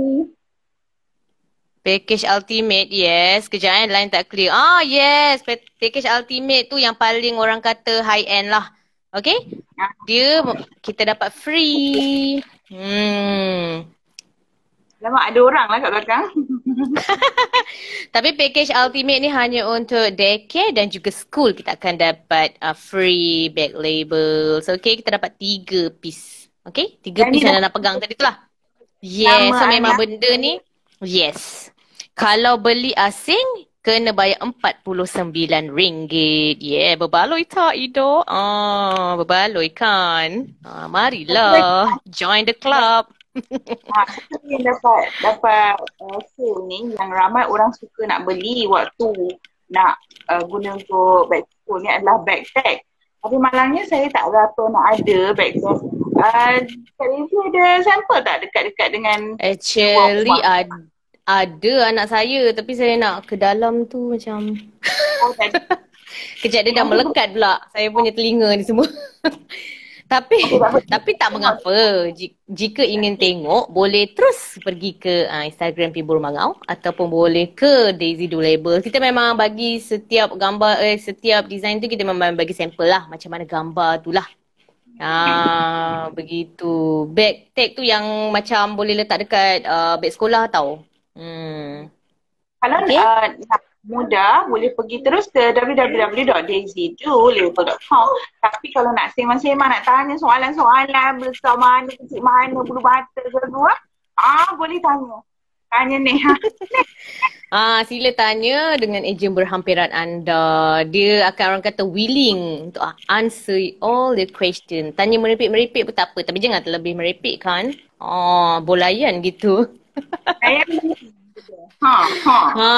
Package ultimate, yes. Kejap eh, line tak clear. Ah, yes. Package ultimate tu yang paling orang kata high end lah. Okay? Dia kita dapat free. Hmm. Lama ada orang lah kat belakang. Tapi package ultimate ni hanya untuk daycare dan juga school. Kita akan dapat uh, free back labels. Okay, kita dapat tiga piece. Okay, tiga piece yang nak pegang tadi tu lah. Yes, so memang benda ni. Yes. Kalau beli asing, kena bayar RM49. Yeah, berbaloi tak Ido? Ah, berbaloi kan? Ah, marilah, join the club. Ha, yang dapat dapat uh, ni yang ramai orang suka nak beli waktu nak uh, guna untuk bag school ni adalah backpack. Tapi malangnya saya tak berapa nak ada backpack. Uh, Kak ada sampel tak dekat-dekat dengan Actually ada ada anak saya tapi saya nak ke dalam tu macam oh, Kejap dia dah melekat pula saya punya telinga ni semua. tapi tapi tak mengapa jika ingin tengok boleh terus pergi ke uh, Instagram Pibur Mangau ataupun boleh ke Daisy Do Label. Kita memang bagi setiap gambar eh setiap design tu kita memang bagi sampel lah macam mana gambar tu lah. Ah begitu. Bag tag tu yang macam boleh letak dekat uh, bag sekolah tau. Hmm. Kalau okay. uh, nak mudah boleh pergi terus ke www.daisydo.com tapi kalau nak sembang-sembang nak tanya soalan-soalan besar mana kecil mana bulu bata ke dua ah boleh tanya. Tanya ni. Ah sila tanya dengan ejen berhampiran anda. Dia akan orang kata willing untuk answer all the question. Tanya merepek-merepek pun tak apa. Tapi jangan terlebih merepek kan. Oh bolayan gitu. Saya ha, ha. Ha,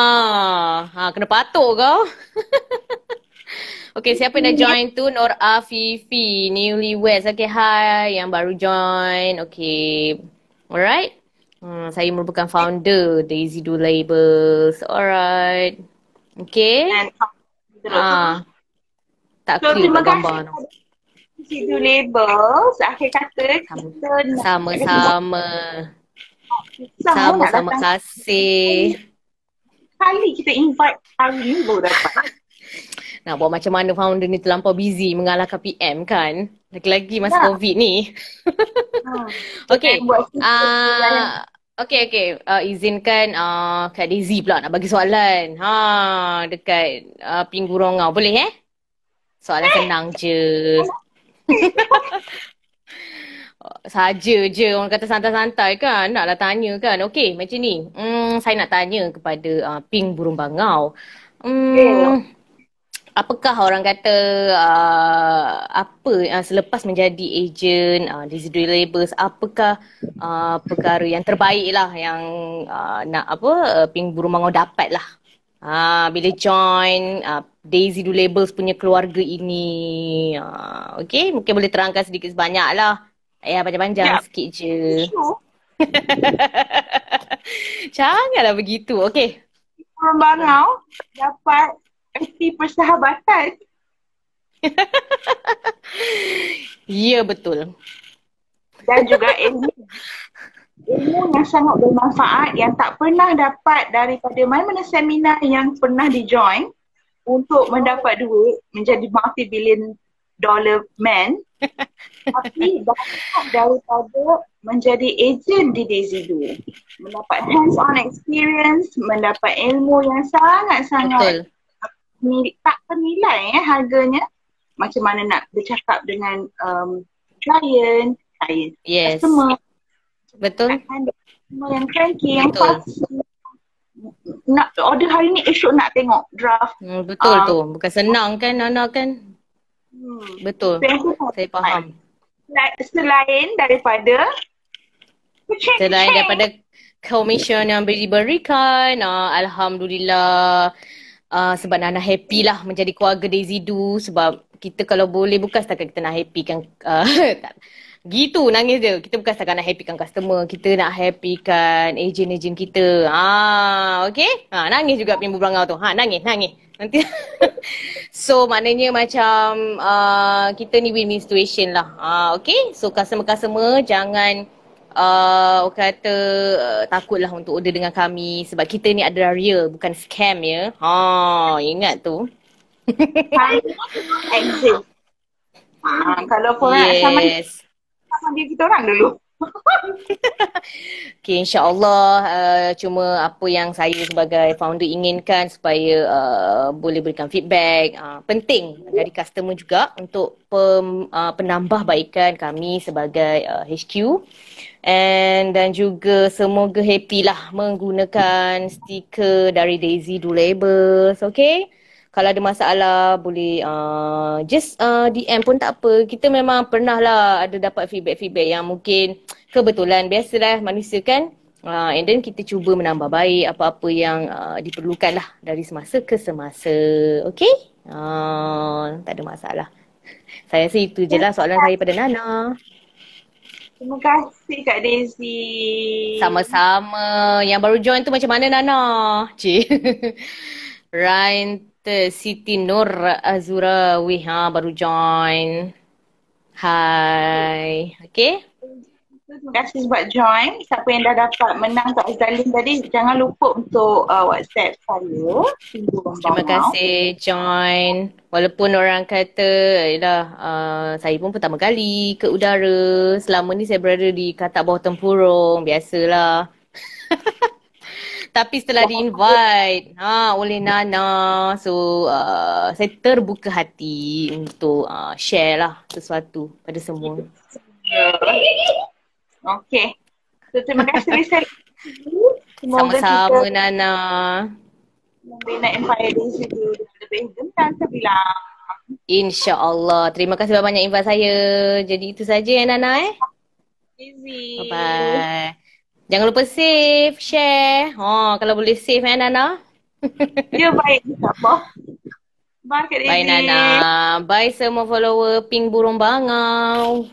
ha, kena patuk kau. okay, siapa yang dah join tu? Nur Afifi, newlyweds. Okay, hi yang baru join. Okay, alright. Hmm, saya merupakan founder Daisy Do Labels. Alright. Okay. Ha. Tak so, clear gambar. Daisy Do Labels. Akhir kata, Sama-sama. Sama-sama kasih. Kali kita invite hari ni baru dapat. Nak buat macam mana founder ni terlampau busy mengalahkan PM kan? Lagi-lagi masa ya. COVID ni. ha. okay. Uh, okay, okay. Uh, izinkan uh, Kak Daisy pula nak bagi soalan. Ha, dekat uh, Pingu Rongau. Boleh eh? Soalan senang je. saja je. Orang kata santai-santai kan. Naklah tanya kan. Okey macam ni. Hmm saya nak tanya kepada uh, Pink Burung Bangau. Hmm apakah orang kata uh, apa uh, selepas menjadi agent uh, digital labels apakah uh, perkara yang terbaik lah yang uh, nak apa uh, ping burung mangau dapat lah? Uh, bila join uh, Daisy Do Labels punya keluarga ini. Uh, okay mungkin boleh terangkan sedikit sebanyak lah ya panjang-panjang ya. sikit je janganlah begitu okay Burung bangau dapat erti persahabatan. ya betul. Dan juga ilmu. Ilmu yang sangat bermanfaat yang tak pernah dapat daripada mana-mana seminar yang pernah di-join untuk mendapat duit menjadi multi-billion dollar man. Tapi dapat daripada menjadi ejen di Daisy Do. Mendapat hands-on experience, mendapat ilmu yang sangat-sangat tak ternilai eh harganya macam mana nak bercakap dengan um, client, client, yes. customer. Betul. Customer yang cranky, yang fast. Nak order hari ni esok nak tengok draft. Hmm, betul um, tu. Bukan senang kan Nana kan? Hmm. Betul. Saya faham. Selain daripada Selain daripada komisen yang diberikan, uh, Alhamdulillah uh, sebab Nana happy lah menjadi keluarga Daisy Do sebab kita kalau boleh bukan setakat kita nak happy kan uh, gitu nangis dia. Kita bukan setakat nak happy kan customer. Kita nak happy kan agent-agent kita. Ah okey? Ha nangis juga pimbu belangau tu. Ha nangis nangis. Nanti so maknanya macam uh, kita ni win-win situation lah. Ah okey? So customer-customer jangan uh, kata uh, takutlah untuk order dengan kami sebab kita ni adalah real bukan scam ya. Ha, ingat tu. Exit. Ha, kalau korang yes. sama dia kita orang dulu. okay, insyaAllah uh, cuma apa yang saya sebagai founder inginkan supaya uh, boleh berikan feedback. Uh, penting dari customer juga untuk pem, uh, penambahbaikan kami sebagai uh, HQ. And dan juga semoga happy lah menggunakan stiker dari Daisy Do Labels. Okay? Kalau ada masalah boleh uh, just uh, DM pun tak apa. Kita memang pernah lah ada dapat feedback-feedback yang mungkin kebetulan. Biasalah manusia kan. Uh, and then kita cuba menambah baik apa-apa yang uh, diperlukan lah dari semasa ke semasa. Okay? Uh, tak ada masalah. Saya rasa itu je lah soalan saya pada Nana. Terima kasih Kak Daisy. Sama-sama. Yang baru join tu macam mana Nana? Cik. Rainte Siti Nur Azura. Wih, ha, baru join. Hai. Okay. Terima kasih sebab join. Siapa yang dah dapat menang Kak Azalin tadi, jangan lupa untuk uh, WhatsApp saya. Terima kasih join. Walaupun orang kata, yalah, uh, saya pun pertama kali ke udara. Selama ni saya berada di katak bawah tempurung. Biasalah. Tapi setelah di-invite ha, oleh Nana, so uh, saya terbuka hati untuk uh, share lah sesuatu pada semua. Okey. So, terima kasih Lisa. Sama-sama kita Nana. Membina Empire di situ lebih gentang sebilang. InsyaAllah. Terima kasih banyak invite saya. Jadi itu saja ya Nana eh. Easy. Bye-bye. Jangan lupa save, share. Oh, kalau boleh save eh Nana. ya baik. InsyaAllah. Bye, Bye Nana. Bye semua follower Pink Burung Bangau.